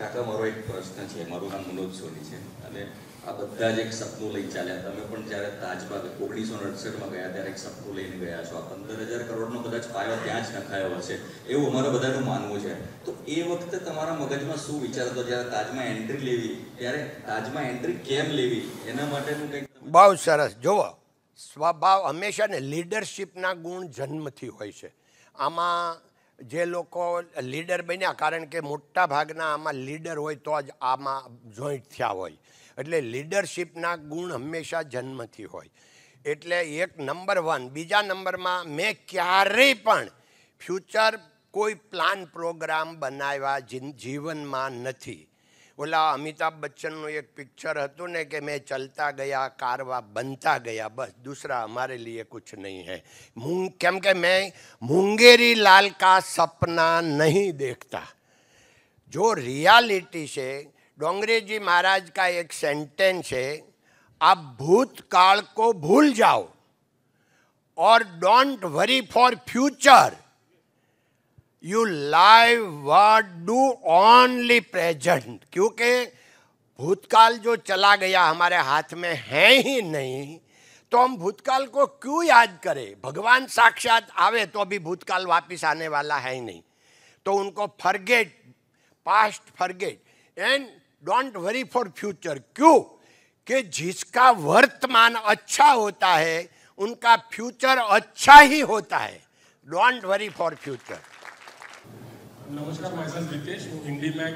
મારો એક પ્રશ્ન છે. મારું નામ મનોજ સોની છે. અને આ બધા જ એક સપનું લઈ ચાલ્યા. તમે પણ જ્યારે તાજમાં ઓગણીસો અડસઠમાં ગયા ત્યારે એક સપનું લઈને ગયા છો. આ પંદર હજાર કરોડનો કદાચ પાયો ત્યાં જ નખાયો હશે. એવું અમારે બધાનું માનવું છે. તો એ વખતે તમારા મગજમાં શું વિચાર હતો? જ્યારે તાજમાં એન્ટ્રી લેવી ત્યારે તાજમાં એન્ટ્રી કેમ લેવી? એના માટેનું કંઈક
બહુ સરસ. જુઓ સ્વભાવ હંમેશા ને લીડરશિપના ગુણ જન્મથી હોય છે. આમાં જે લોકો લીડર બન્યા, કારણ કે મોટા ભાગના આમાં લીડર હોય તો જ આમાં જોઈન્ટ થયા હોય. એટલે લીડરશિપના ગુણ હંમેશા જન્મથી હોય. એટલે એક નંબર વન. બીજા નંબરમાં મેં ક્યારેય પણ ફ્યુચર કોઈ પ્લાન પ્રોગ્રામ બનાવ્યા જીવનમાં નથી. ઓલા અમિતાભ બચ્ચનનું એક પિક્ચર હતું ને કે મેં ચલતા ગયા कारवा बनता गया बस दूसरा हमारे लिए कुछ नहीं है मूंग કેમ કે मैं मुंगेरी लाल का सपना नहीं देखता जो रियलिटी से डोंगरे जी महाराज का एक सेंटेंस है आप भूतकाल को भूल जाओ और don't worry for future you live word do only present, क्योंकि भूतकाल जो चला गया हमारे हाथ में है ही नहीं तो हम भूतकाल को क्यों याद करें? भगवान साक्षात आवे तो अभी भूतकाल वापस आने वाला है ही नहीं। तो उनको forget past forget and don't worry for future क्यों? कि जिसका वर्तमान अच्छा होता है, उनका फ्यूचर अच्छा ही होता है। डोंट वरी फॉर फ्यूचर
નમસ્કાર માય સેલ્ફ રિતેશ હું ઇન્ડી મેક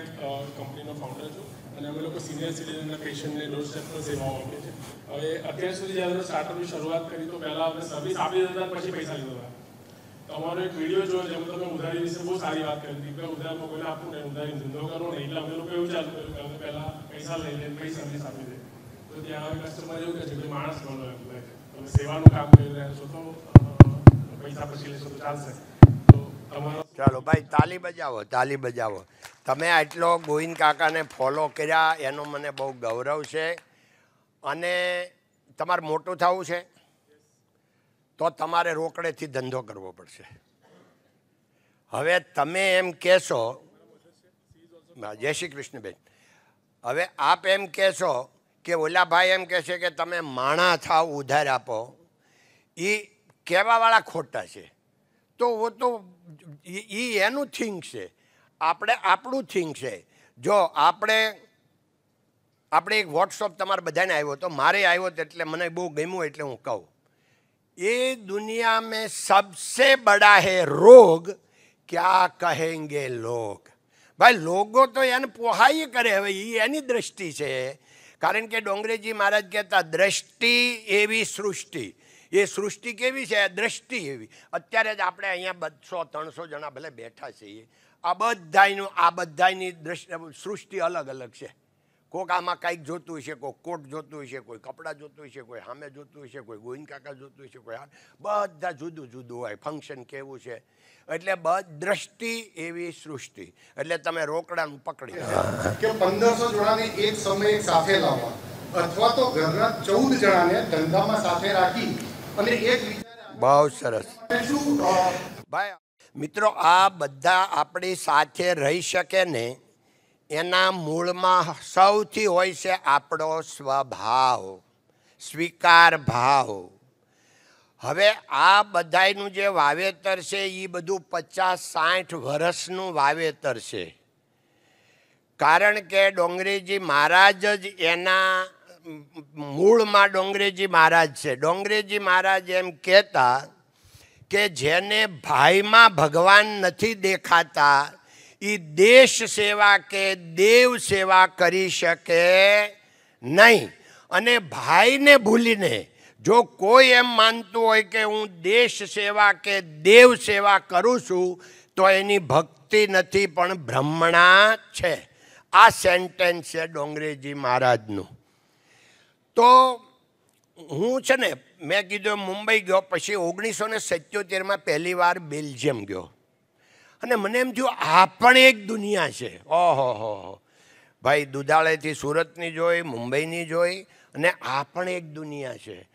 કંપનીનો ફાઉન્ડર છું અને અમે લોકો સિનિયર સિટીઝનના પેશન્ટને ડોર સ્ટેપ પર સેવાઓ આપીએ છીએ. હવે અત્યાર સુધી જ્યારે સ્ટાર્ટઅપની શરૂઆત કરી તો પહેલાં અમે સર્વિસ આપી દીધા હતા, પછી પૈસા લીધો. તો અમારો એક વીડિયો જોયો જેમાં તમે ઉધારી વિશે બહુ સારી વાત કરી હતી. કે ઉધારમાં કોઈને આપવું ને ઉધારી ધંધો કરો ને એટલે અમે લોકો એવું ચાલુ કર્યું કે અમે પહેલાં પૈસા લઈ લઈને પછી સર્વિસ આપી દે તો ત્યાં હવે કસ્ટમર એવું કહે છે કે માણસ બનો એમ. તમે સેવાનું કામ કરી રહ્યા છો તો પૈસા પછી લેશો તો ચાલશે.
ચાલો, ભાઈ, તાલી બજાવો તાલી બજાવો. તમે આટલો ગોવિંદ કાકાને ફોલો કર્યા, એનો મને બહુ ગૌરવ છે. અને તમારે મોટું થવું છે? તો તમારે રોકડેથી ધંધો કરવો પડશે. હવે તમે એમ કહેશો જય શ્રી કૃષ્ણબેન. હવે આપ એમ કહેશો કે ઓલા ભાઈ એમ કહેશે કે તમે માણા થાવ, ઉધાર આપો. એ કહેવાવાળા ખોટા છે. તો વો તો એ એનું થિંગ છે. આપણે, આપણું થિંગ છે. જો આપણે આપણે એક વોટ્સઅપ તમારે બધાને આવ્યો હતો મારે આવ્યો તો એટલે મને બહુ ગમ્યું એટલે હું કહું. એ દુનિયા મેં સબસે બડા હે રોગ, ક્યા કહેંગે લોગ? ભાઈ લોકો તો એને પોહાઈ કરે હવે એ એની દ્રષ્ટિ છે. કારણ કે ડોંગરેજી મહારાજ કહેતા, દ્રષ્ટિ એવી સૃષ્ટિ. એ સૃષ્ટિ કેવી છે? દ્રષ્ટિ એવી. અત્યારે જ આપણે અહીંયા બસો, ત્રણસો જણા ભલે બેઠા છીએ. આ બધાયનું, આ બધાયની દ્રષ્ટિ, સૃષ્ટિ અલગ અલગ છે. કોક આમાં કાંઈક જોતું હશે કોઈ કોટ જોતું હશે, કોઈ કપડાં જોતું હશે, કોઈ સામે જોતું હશે, કોઈ ગોવિંદ કાકા જોતું હશે, કોઈ બધા જુદું જુદું હોય. ફંક્શન કેવું છે? એટલે દ્રષ્ટિ એવી સૃષ્ટિ. એટલે તમે રોકડાનું પકડી
કે પંદરસો જણાને એક સમયે સાથે લાવવા. અથવા તો ઘરના ચૌદ જણાને ધંધામાં સાથે રાખી અને એક
બહુ સરસ. ભાઈ મિત્રો આ બધા આપણી સાથે રહી શકે ને એના મૂળમાં સૌથી હોય છે આપણો સ્વભાવ સ્વીકાર ભાવ. હવે આ બધાયનું જે વાવેતર છે એ બધું પચાસ સાઠ વર્ષનું વાવેતર છે. કારણ કે ડોંગરીજી મહારાજ જ એના મૂળમાં ડોંગરેજી મહારાજ છે. ડોંગરેજી મહારાજ એમ કહેતા કે જેને ભાઈમાં ભગવાન નથી દેખાતા એ દેશ સેવા કે દેવ સેવા કરી શકે નહીં. અને ભાઈને ભૂલીને જો કોઈ એમ માનતું હોય કે હું દેશ સેવા કે દેવ સેવા કરું છું, તો એની ભક્તિ નથી પણ બ્રહ્મણા છે. આ સેન્ટેન્સ છે ડોંગરેજી મહારાજનું. તો હું છે ને, મેં કીધું મુંબઈ ગયો, પછી ઓગણીસો ને સત્યોતેરમાં પહેલી વાર બેલ્જિયમ ગયો. અને મને એમ થયું, આ પણ એક દુનિયા છે. ઓહો હો. ભાઈ, દુધાળેથી સુરતની જોઈ, મુંબઈની જોઈ, અને આ પણ એક દુનિયા છે.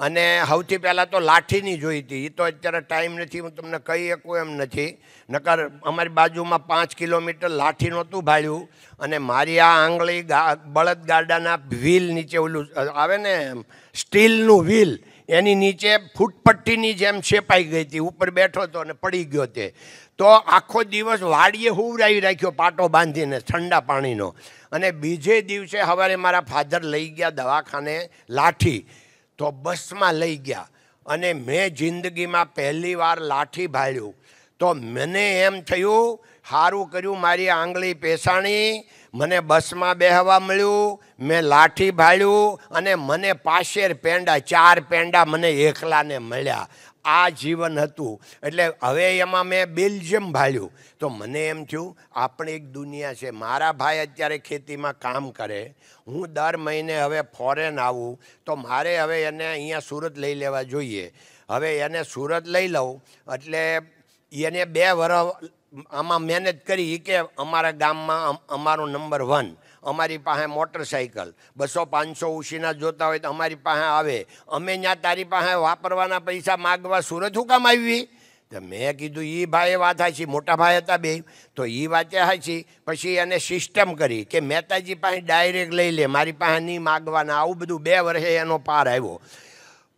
અને સૌથી પહેલાં તો લાઠીની જોઈ હતી. એ તો અત્યારે ટાઈમ નથી, હું તમને કહી શકું એમ નથી. નકર અમારી બાજુમાં પાંચ કિલોમીટર લાઠી નહોતું ભાળ્યું અને મારી આ આંગળી ગા, બળદ ગાડાના વ્હીલ નીચે ઓલું આવે ને સ્ટીલનું વ્હીલ, એની નીચે ફૂટપટ્ટીની જેમ છેપાઈ ગઈ હતી. ઉપર બેઠો હતો અને પડી ગયો તે. તો આખો દિવસ વાડીએ હુવરાવી રાખ્યો પાટો બાંધીને, ઠંડા પાણીનો. અને બીજે દિવસે સવારે મારા ફાધર લઈ ગયા દવાખાને લાઠી. તો બસમાં લઈ ગયા. અને મેં જિંદગીમાં પહેલી વાર લાઠી ભાળ્યું તો મને એમ થયું સારું કર્યું મારી આંગળી પેસાણી. મને બસમાં બેહવા મળ્યું. મેં લાઠી ભાળ્યું અને મને પાસેર પેંડા, ચાર પેંડા મને એકલાને મળ્યા. આ જીવન હતું. એટલે હવે એમાં મેં બેલ્જિયમ ભાળ્યું તો મને એમ થયું, આપણે એક દુનિયા છે. મારા ભાઈ અત્યારે ખેતીમાં કામ કરે. હું દર મહિને હવે ફોરેન આવું. તો મારે હવે એને અહીંયા સુરત લઈ લેવા જોઈએ. હવે એને સુરત લઈ લઉં. એટલે એને બે વર્ષ આમાં મહેનત કરી કે અમારા ગામમાં અમ- અમારો નંબર વન. અમારી પાસે મોટરસાઇકલ બસો પાંચસો ઉશીના જોતા હોય તો અમારી પાસે આવે. અમે ત્યાં તારી પાસે વાપરવાના પૈસા માગવા સુરત શું કામ આવી? તો મેં કીધું એ ભાઈ વાત હાચી, મોટા ભાઈ હતા બે. તો એ વાતે હાચી. પછી એને સિસ્ટમ કરી કે મહેતાજી પાસે ડાયરેક્ટ લઈ લે, મારી પાસે નહીં માગવાના. આવું બધું બે વર્ષે એનો પાર આવ્યો.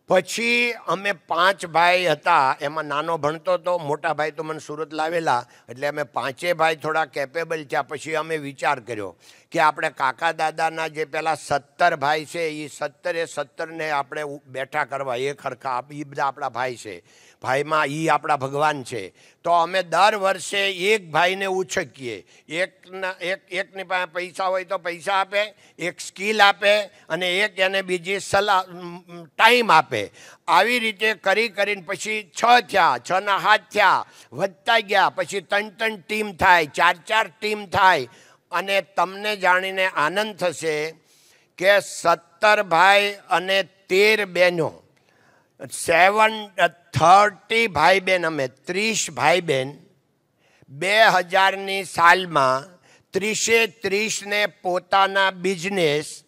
પછી અમે પાંચ ભાઈ હતા, એમાં નાનો ભણતો હતો, મોટા ભાઈ તો મને સુરત લાવેલા, એટલે અમે પાંચે ભાઈ થોડા કેપેબલ થયા. પછી અમે વિચાર કર્યો કે આપણે કાકા દાદાના જે પહેલાં સત્તર ભાઈ છે એ સત્તરે સત્તરને આપણે બેઠા કરવા એ ખરખા એ બધા આપણા ભાઈ છે. ભાઈમાં એ આપણા ભગવાન છે. તો અમે દર વર્ષે એક ભાઈને ઉછકીએ. એકના, એક, એકની પાસે પૈસા હોય તો પૈસા આપે, એક સ્કિલ આપે અને એક એને બીજી સલાહ ટાઈમ આપે. આવી રીતે કરી કરીને પછી છ થયા છના હાથ થયા, વધતા ગયા, પછી ત્રણ ત્રણ ટીમ થાય, ચાર ચાર ટીમ થાય. અને તમને જાણીને આનંદ થશે કે સત્તર ભાઈ અને તેર બહેનો સેવન થર્ટી ભાઈ બહેન અમે ત્રીસ ભાઈ બહેન બે હજારની સાલમાં ત્રીસે ત્રીસને પોતાના બિઝનેસ,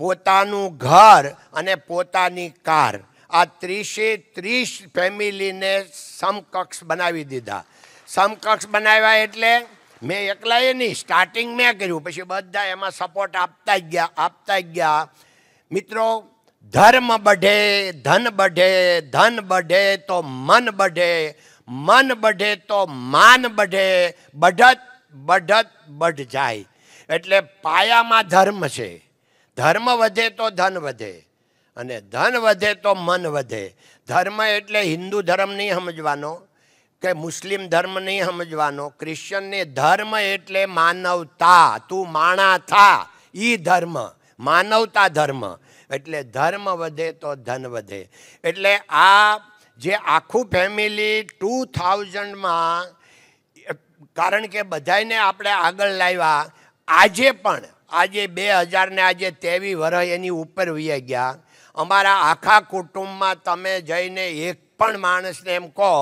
પોતાનું ઘર અને પોતાની કાર, આ ત્રીસે ત્રીસ ફેમિલીને સમકક્ષ બનાવી દીધા. સમકક્ષ બનાવ્યા એટલે મેં એકલાએ નહીં, સ્ટાર્ટિંગ મેં કર્યું, પછી બધા એમાં સપોર્ટ આપતા જ ગયા, આપતા જ ગયા. મિત્રો ધર્મ બઢે, ધન બઢે ધન બઢે તો મન બઢે મન બઢે તો માન બઢે, બઢત બઢત, બઢ જાય. એટલે પાયામાં ધર્મ છે. ધર્મ વધે તો ધન વધે અને ધન વધે તો મન વધે. ધર્મ એટલે હિન્દુ ધર્મ નહીં સમજવાનો કે મુસ્લિમ ધર્મ નહીં સમજવાનો. ક્રિશ્ચનને ધર્મ એટલે માનવતા. તું માણા થા. ઈ ધર્મ. માનવતા ધર્મ. એટલે ધર્મ વધે તો ધન વધે. એટલે આ જે આખું ફેમિલી ટુ થાઉઝન્ડમાં કારણ કે બધાને આપણે આગળ લાવ્યા, આજે પણ, આજે બે હજારને આજે તેવી વર્ષ એની ઉપર વહી ગયા. અમારા આખા કુટુંબમાં તમે જઈને એક પણ માણસને એમ કહો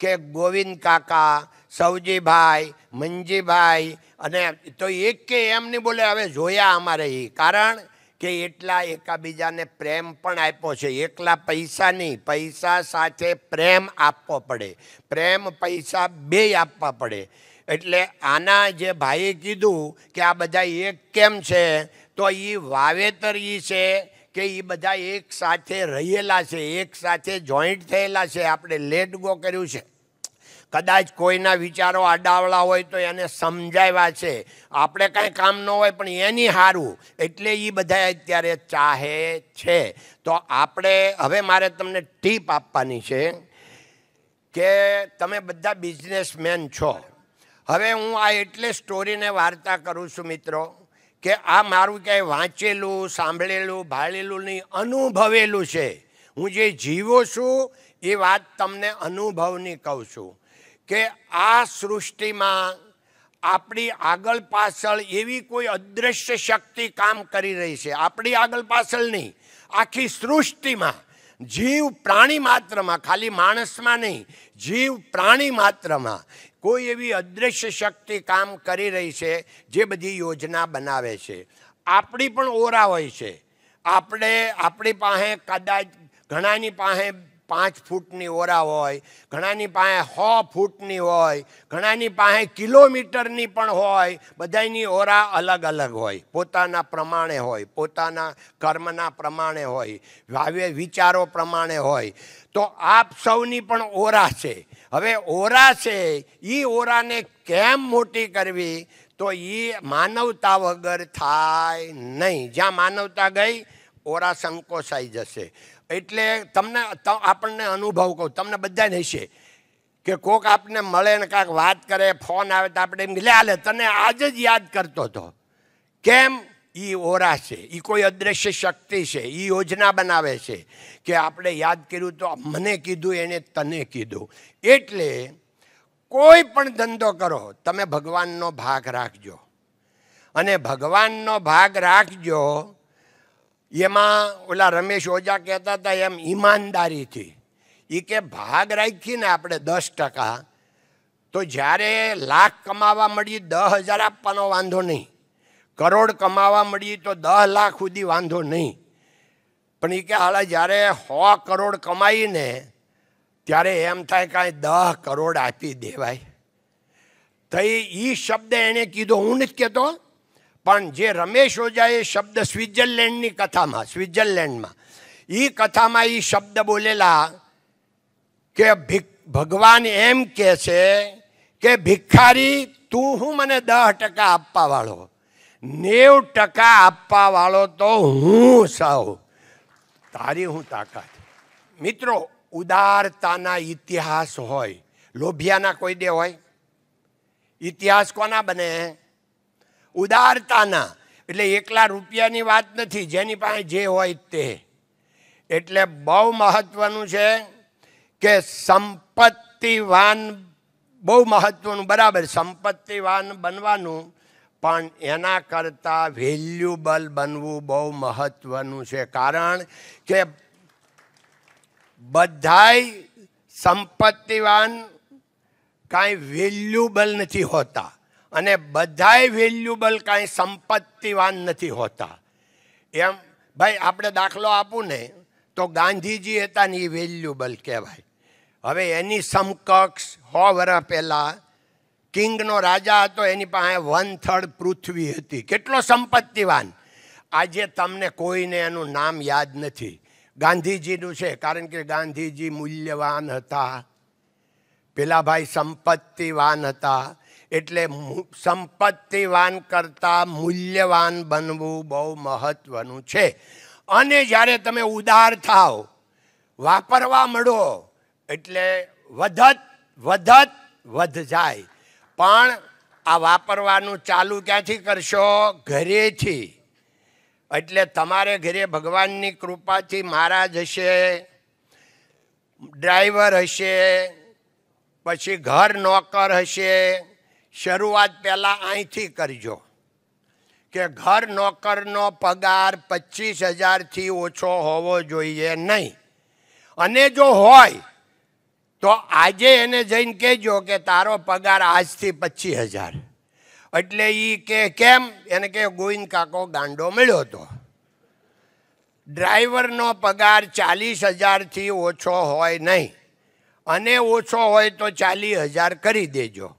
કે ગોવિંદ કાકા સૌજીભાઈ મંજીભાઈ, અને તો એક કે એમ નહીં બોલે, હવે જોયા અમારે એ. કારણ કે એટલા એકાબીજાને પ્રેમ પણ આપ્યો છે. એકલા પૈસા નહીં, પૈસા સાથે પ્રેમ આપવો પડે. પ્રેમ પૈસા બે આપવા પડે. એટલે આના જે ભાઈએ કીધું કે આ બધા એક કેમ છે, તો એ વાવેતર એ છે કે એ બધા એક સાથે રહેલા છે, એક સાથે જોઈન્ટ થયેલા છે. આપણે લેટ ગો કર્યું છે. કદાચ કોઈના વિચારો આડાવડા હોય તો એને સમજાવ્યા છે. આપણે કાંઈ કામ ન હોય પણ એની સારું એટલે એ બધા અત્યારે ચાહે છે. તો આપણે, હવે મારે તમને ટીપ આપવાની છે કે તમે બધા બિઝનેસમેન છો. હવે હું આ એટલે સ્ટોરીને વાર્તા કરું છું મિત્રો કે આ મારું ક્યાંય વાંચેલું, સાંભળેલું, ભાળેલું નહીં, અનુભવેલું છે. હું જે જીવો છું એ વાત તમને અનુભવની કહું છું. કે આ સૃષ્ટિમાં આપણી આગળ પાછળ એવી કોઈ અદૃશ્ય શક્તિ કામ કરી રહી છે. આપણી આગળ પાછળ નહીં. આખી સૃષ્ટિમાં જીવ પ્રાણી માત્રમાં, ખાલી માણસમાં નહીં, જીવ પ્રાણી માત્રમાં કોઈ એવી અદૃશ્ય શક્તિ કામ કરી રહી છે જે બધી યોજના બનાવે છે. આપણી પણ ઓરા હોય છે. આપણે, આપણી પાસે કદાચ ઘણાની પાસે પાંચ ફૂટની ઓરા હોય, ઘણાની પાસે સો ફૂટની હોય, ઘણાની પાસે કિલોમીટરની પણ હોય બધાની ઓરા અલગ અલગ હોય, પોતાના પ્રમાણે હોય, પોતાના કર્મના પ્રમાણે હોય ભાવે વિચારો પ્રમાણે હોય. તો આપ સૌની પણ ઓરા છે. હવે ઓરા છે એ ઓરાને કેમ મોટી કરવી? તો એ માનવતા વગર થાય નહીં. જ્યાં માનવતા ગઈ, ઓરા સંકોચાઈ જશે. એટલે તમને આપણને અનુભવ કહું, તમને બધાને હશે કે કોક આપને મળે ને કાંઈક વાત કરે, ફોન આવે તો આપણે એમ લે તને આજ જ યાદ કરતો હતો. કેમ? એ ઓરા છે. એ કોઈ અદૃશ્ય શક્તિ છે. એ યોજના બનાવે છે કે આપણે યાદ કર્યું તો મને કીધું, એને તને કીધું. એટલે કોઈ પણ ધંધો કરો, તમે ભગવાનનો ભાગ રાખજો. અને ભગવાનનો ભાગ રાખજો એમાં ઓલા રમેશ ઓઝા કહેતા હતા, એમ ઈમાનદારીથી. એ કે, ભાગ રાખીને આપણે દસ ટકા. તો જ્યારે લાખ કમાવા મળી, દસ હજાર આપવાનો વાંધો નહીં. કરોડ કમાવા મળી, તો દસ લાખ સુધી વાંધો નહીં. પણ એ કે, હાલા, જ્યારે સો કરોડ કમાઈને, ત્યારે એમ થાય કાંઈ દસ કરોડ આપી દેવાય. તો એ શબ્દ એણે કીધો, હું નથી કહેતો. પણ જે રમેશ ઓઝાએ શબ્દ સ્વિટ્ઝરલેન્ડની કથામાં, સ્વિટ્ઝરલેન્ડમાં એ કથામાં એ શબ્દ બોલેલા કે ભગવાન એમ કે છે કે, ભિખારી, તું હું મને દસ ટકા આપવા વાળો? નેવ ટકા આપવા વાળો તો હું સૌ તારી હું તાકાત. મિત્રો, ઉદારતાના ઇતિહાસ હોય. લોભિયાના કોઈ દે હોય? ઇતિહાસ કોના બને? ઉદારતાના. એટલે એકલા રૂપિયાની વાત નથી, જેની પાસે જે હોય તે. એટલે બહુ મહત્વનું છે કે સંપત્તિવાન, બહુ મહત્વનું, બરાબર, સંપત્તિવાન બનવાનું, પણ એના કરતાં વેલ્યુબલ બનવું બહુ મહત્વનું છે. કારણ કે બધાય સંપત્તિવાન કાંઈ વેલ્યુબલ નથી હોતા. અને બધાય વેલ્યુબલ કાંઈ સંપત્તિવાન નથી હોતા. એમ, ભાઈ, આપણે દાખલો આપું ને, તો ગાંધીજી હતા ને એ વેલ્યુબલ કહેવાય. હવે એની સમકક્ષ સો વર્ષ પહેલાં કિંગનો રાજા હતો, એની પાસે વન થર્ડ પૃથ્વી હતી. કેટલો સંપત્તિવાન? આજે તમને કોઈને એનું નામ યાદ નથી. ગાંધીજીનું છે, કારણ કે ગાંધીજી મૂલ્યવાન હતા. પેલા ભાઈ સંપત્તિવાન હતા. એટલે સંપત્તિવાન કરતાં મૂલ્યવાન બનવું બહુ મહત્વનું છે. અને જ્યારે તમે ઉદાર થાવ વાપરવા મળો, એટલે વધત વધત, વધ જાય. પણ આ વાપરવાનું ચાલુ ક્યાંથી કરશો? ઘરેથી. એટલે તમારે ઘરે ભગવાનની કૃપાથી મહારાજ હશે, ડ્રાઈવર હશે, પછી ઘર નોકર હશે શરૂઆત પહેલાં અહીંથી કરજો કે ઘર નોકરનો પગાર પચીસ હજારથી ઓછો હોવો જોઈએ નહીં. અને જો હોય, તો આજે એને જઈને કહેજો કે તારો પગાર આજથી પચીસ હજાર. એટલે એ કે કેમ? એને કે ગોવિંદ કાકો ગાંડો મળ્યો હતો. ડ્રાઈવરનો પગાર ચાલીસ હજારથી ઓછો હોય નહીં. અને ઓછો હોય તો ચાલીસ હજાર કરી દેજો.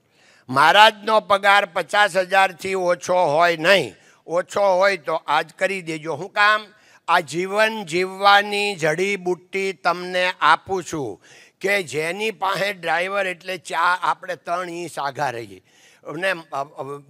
મહારાજનો પગાર પચાસ હજારથી ઓછો હોય નહીં. ઓછો હોય તો આજ કરી દેજો. હું કામ? આ જીવન જીવવાની જડીબુટ્ટી તમને આપું છું કે જેની પાસે ડ્રાઈવર એટલે ચા આપણે ત્રણ ઇંચ આઘા રહીએ. અને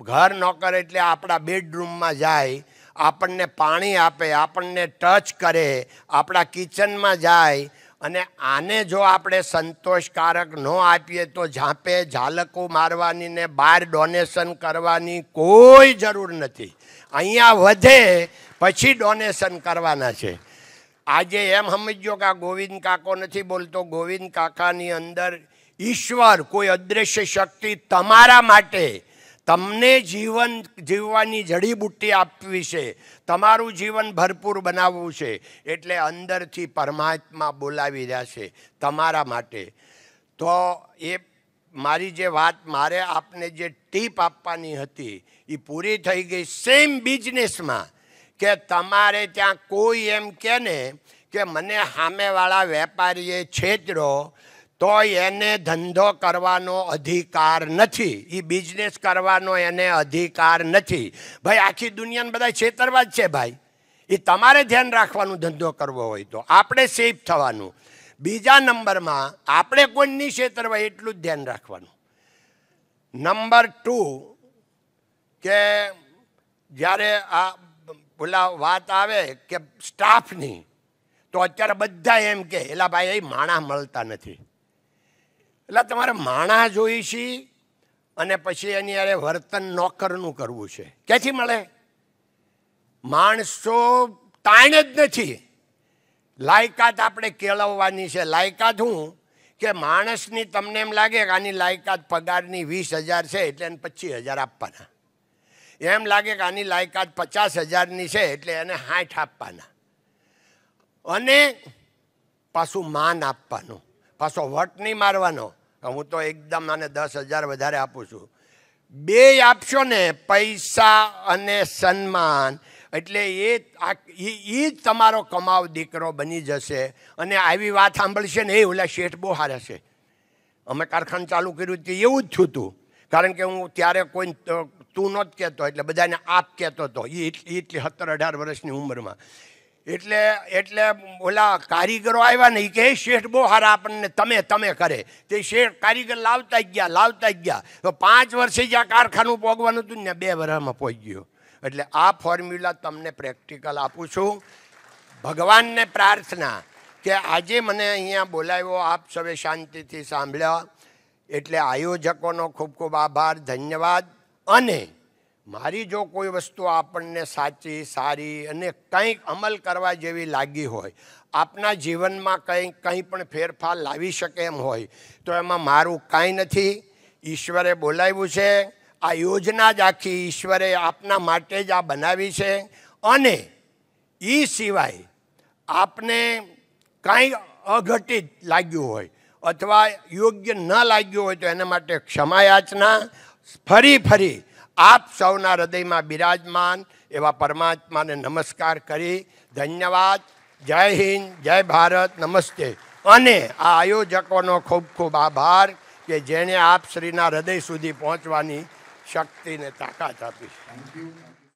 ઘર નોકર એટલે આપણા બેડરૂમમાં જાય, આપણને પાણી આપે, આપણને ટચ કરે, આપણા કિચનમાં જાય અને આને જો આપણે સંતોષકારક ન આપીએ તો ઝાંપે ઝાલકો મારવાની ને બહાર ડોનેશન કરવાની કોઈ જરૂર નથી. અહીંયા વધે પછી ડોનેશન કરવાના છે. આજે એમ સમજો કે આ ગોવિંદ કાકો નથી બોલતો. ગોવિંદ કાકાની અંદર ઈશ્વર કોઈ અદૃશ્ય શક્તિ તમારા માટે. તમને જીવન જીવવાની જડીબુટ્ટી આપવી છે. તમારું જીવન ભરપૂર બનાવવું છે એટલે અંદરથી પરમાત્મા બોલાવી રહ્યા છે તમારા માટે. તો એ મારી જે વાત, મારે આપને જે ટીપ આપવાની હતી એ પૂરી થઈ ગઈ સેમ બિઝનેસમાં કે તમારે ત્યાં કોઈ એમ કે ને કે મને સામેવાળા વેપારીએ છેતરો તો એને ધંધો કરવાનો અધિકાર નથી. એ બિઝનેસ કરવાનો એને અધિકાર નથી. ભાઈ, આખી દુનિયાને બધા છેતરવા જ છે ભાઈ. એ તમારે ધ્યાન રાખવાનું ધંધો કરવો હોય તો. આપણે સેફ થવાનું. બીજા નંબરમાં આપણે કોઈની છેતરવા એટલું જ ધ્યાન રાખવાનું. નંબર ટુ કે જ્યારે આ પેલા વાત આવે કે સ્ટાફની તો અત્યારે બધા એમ કે, એલા ભાઈ, એ માણા મળતા નથી. એટલે તમારે માણા જોઈ છે અને પછી એની અરે વર્તન નોકરનું કરવું છે. ક્યાંથી મળે? માણસો તાણ જ નથી. લાયકાત આપણે કેળવવાની છે. લાયકાત હું? કે માણસની તમને એમ લાગે કે આની લાયકાત પગારની વીસ હજાર છે એટલે એને પચીસ હજાર આપવાના. એમ લાગે કે આની લાયકાત પચાસ હજારની છે એટલે એને સાઠ આપવાના. અને પાછું માન આપવાનું. પાછો વટ નહીં મારવાનો. હું તો એકદમ આને દસ હજાર વધારે આપું છું. બે આપશો ને પૈસા અને સન્માન. એટલે એ એ જ તમારો કમાવ દીકરો બની જશે અને આવી વાત સાંભળશે ને એ ઓલા શેઠ બહુ હારે છે. અમે કારખાનું ચાલુ કર્યું તે એવું જ થયું હતું કારણ કે હું ત્યારે કોઈ તું નહોત કહેતો, એટલે બધાને આપ કહેતો હતો એ એટલી એટલી સત્તર અઢાર વર્ષની ઉંમરમાં. એટલે એટલે ઓલા કારીગરો આવ્યા ને એ કે "હે, શેઠ બહુ હારા આપણને તમે તમે કરે. તે શેઠ કારીગર લાવતા ગયા લાવતા જ ગયા. તો પાંચ વર્ષે જ્યાં કારખાનું પોગવાનું હતું ને બે વર્ષમાં પહોંચી ગયું. એટલે આ ફોર્મ્યુલા તમને પ્રેક્ટિકલ આપું છું. ભગવાનને પ્રાર્થના કે આજે મને અહીંયા બોલાવ્યો આપ સવે શાંતિથી સાંભળ્યા. એટલે આયોજકોનો ખૂબ ખૂબ આભાર ધન્યવાદ. અને મારી જો કોઈ વસ્તુ આપણને સાચી, સારી અને કંઈક અમલ કરવા જેવી લાગી હોય, આપના જીવનમાં કંઈ કંઈ પણ ફેરફાર લાવી શકે એમ હોય, તો એમાં મારું કાંઈ નથી. ઈશ્વરે બોલાવ્યું છે. આ યોજના જ આખી ઈશ્વરે આપના માટે જ આ બનાવી છે. અને એ સિવાય આપને કાંઈ અઘટિત લાગ્યું હોય અથવા યોગ્ય ન લાગ્યું હોય તો એના માટે ક્ષમા યાચના ફરી ફરી આપ સૌના હૃદયમાં બિરાજમાન એવા પરમાત્માને નમસ્કાર કરી, ધન્યવાદ, જય હિન્દ, જય ભારત, નમસ્તે. અને આ આયોજકોનો ખૂબ ખૂબ આભાર કે જેણે આપ શ્રીના હૃદય સુધી પહોંચવાની શક્તિને તાકાત આપી.
Thank you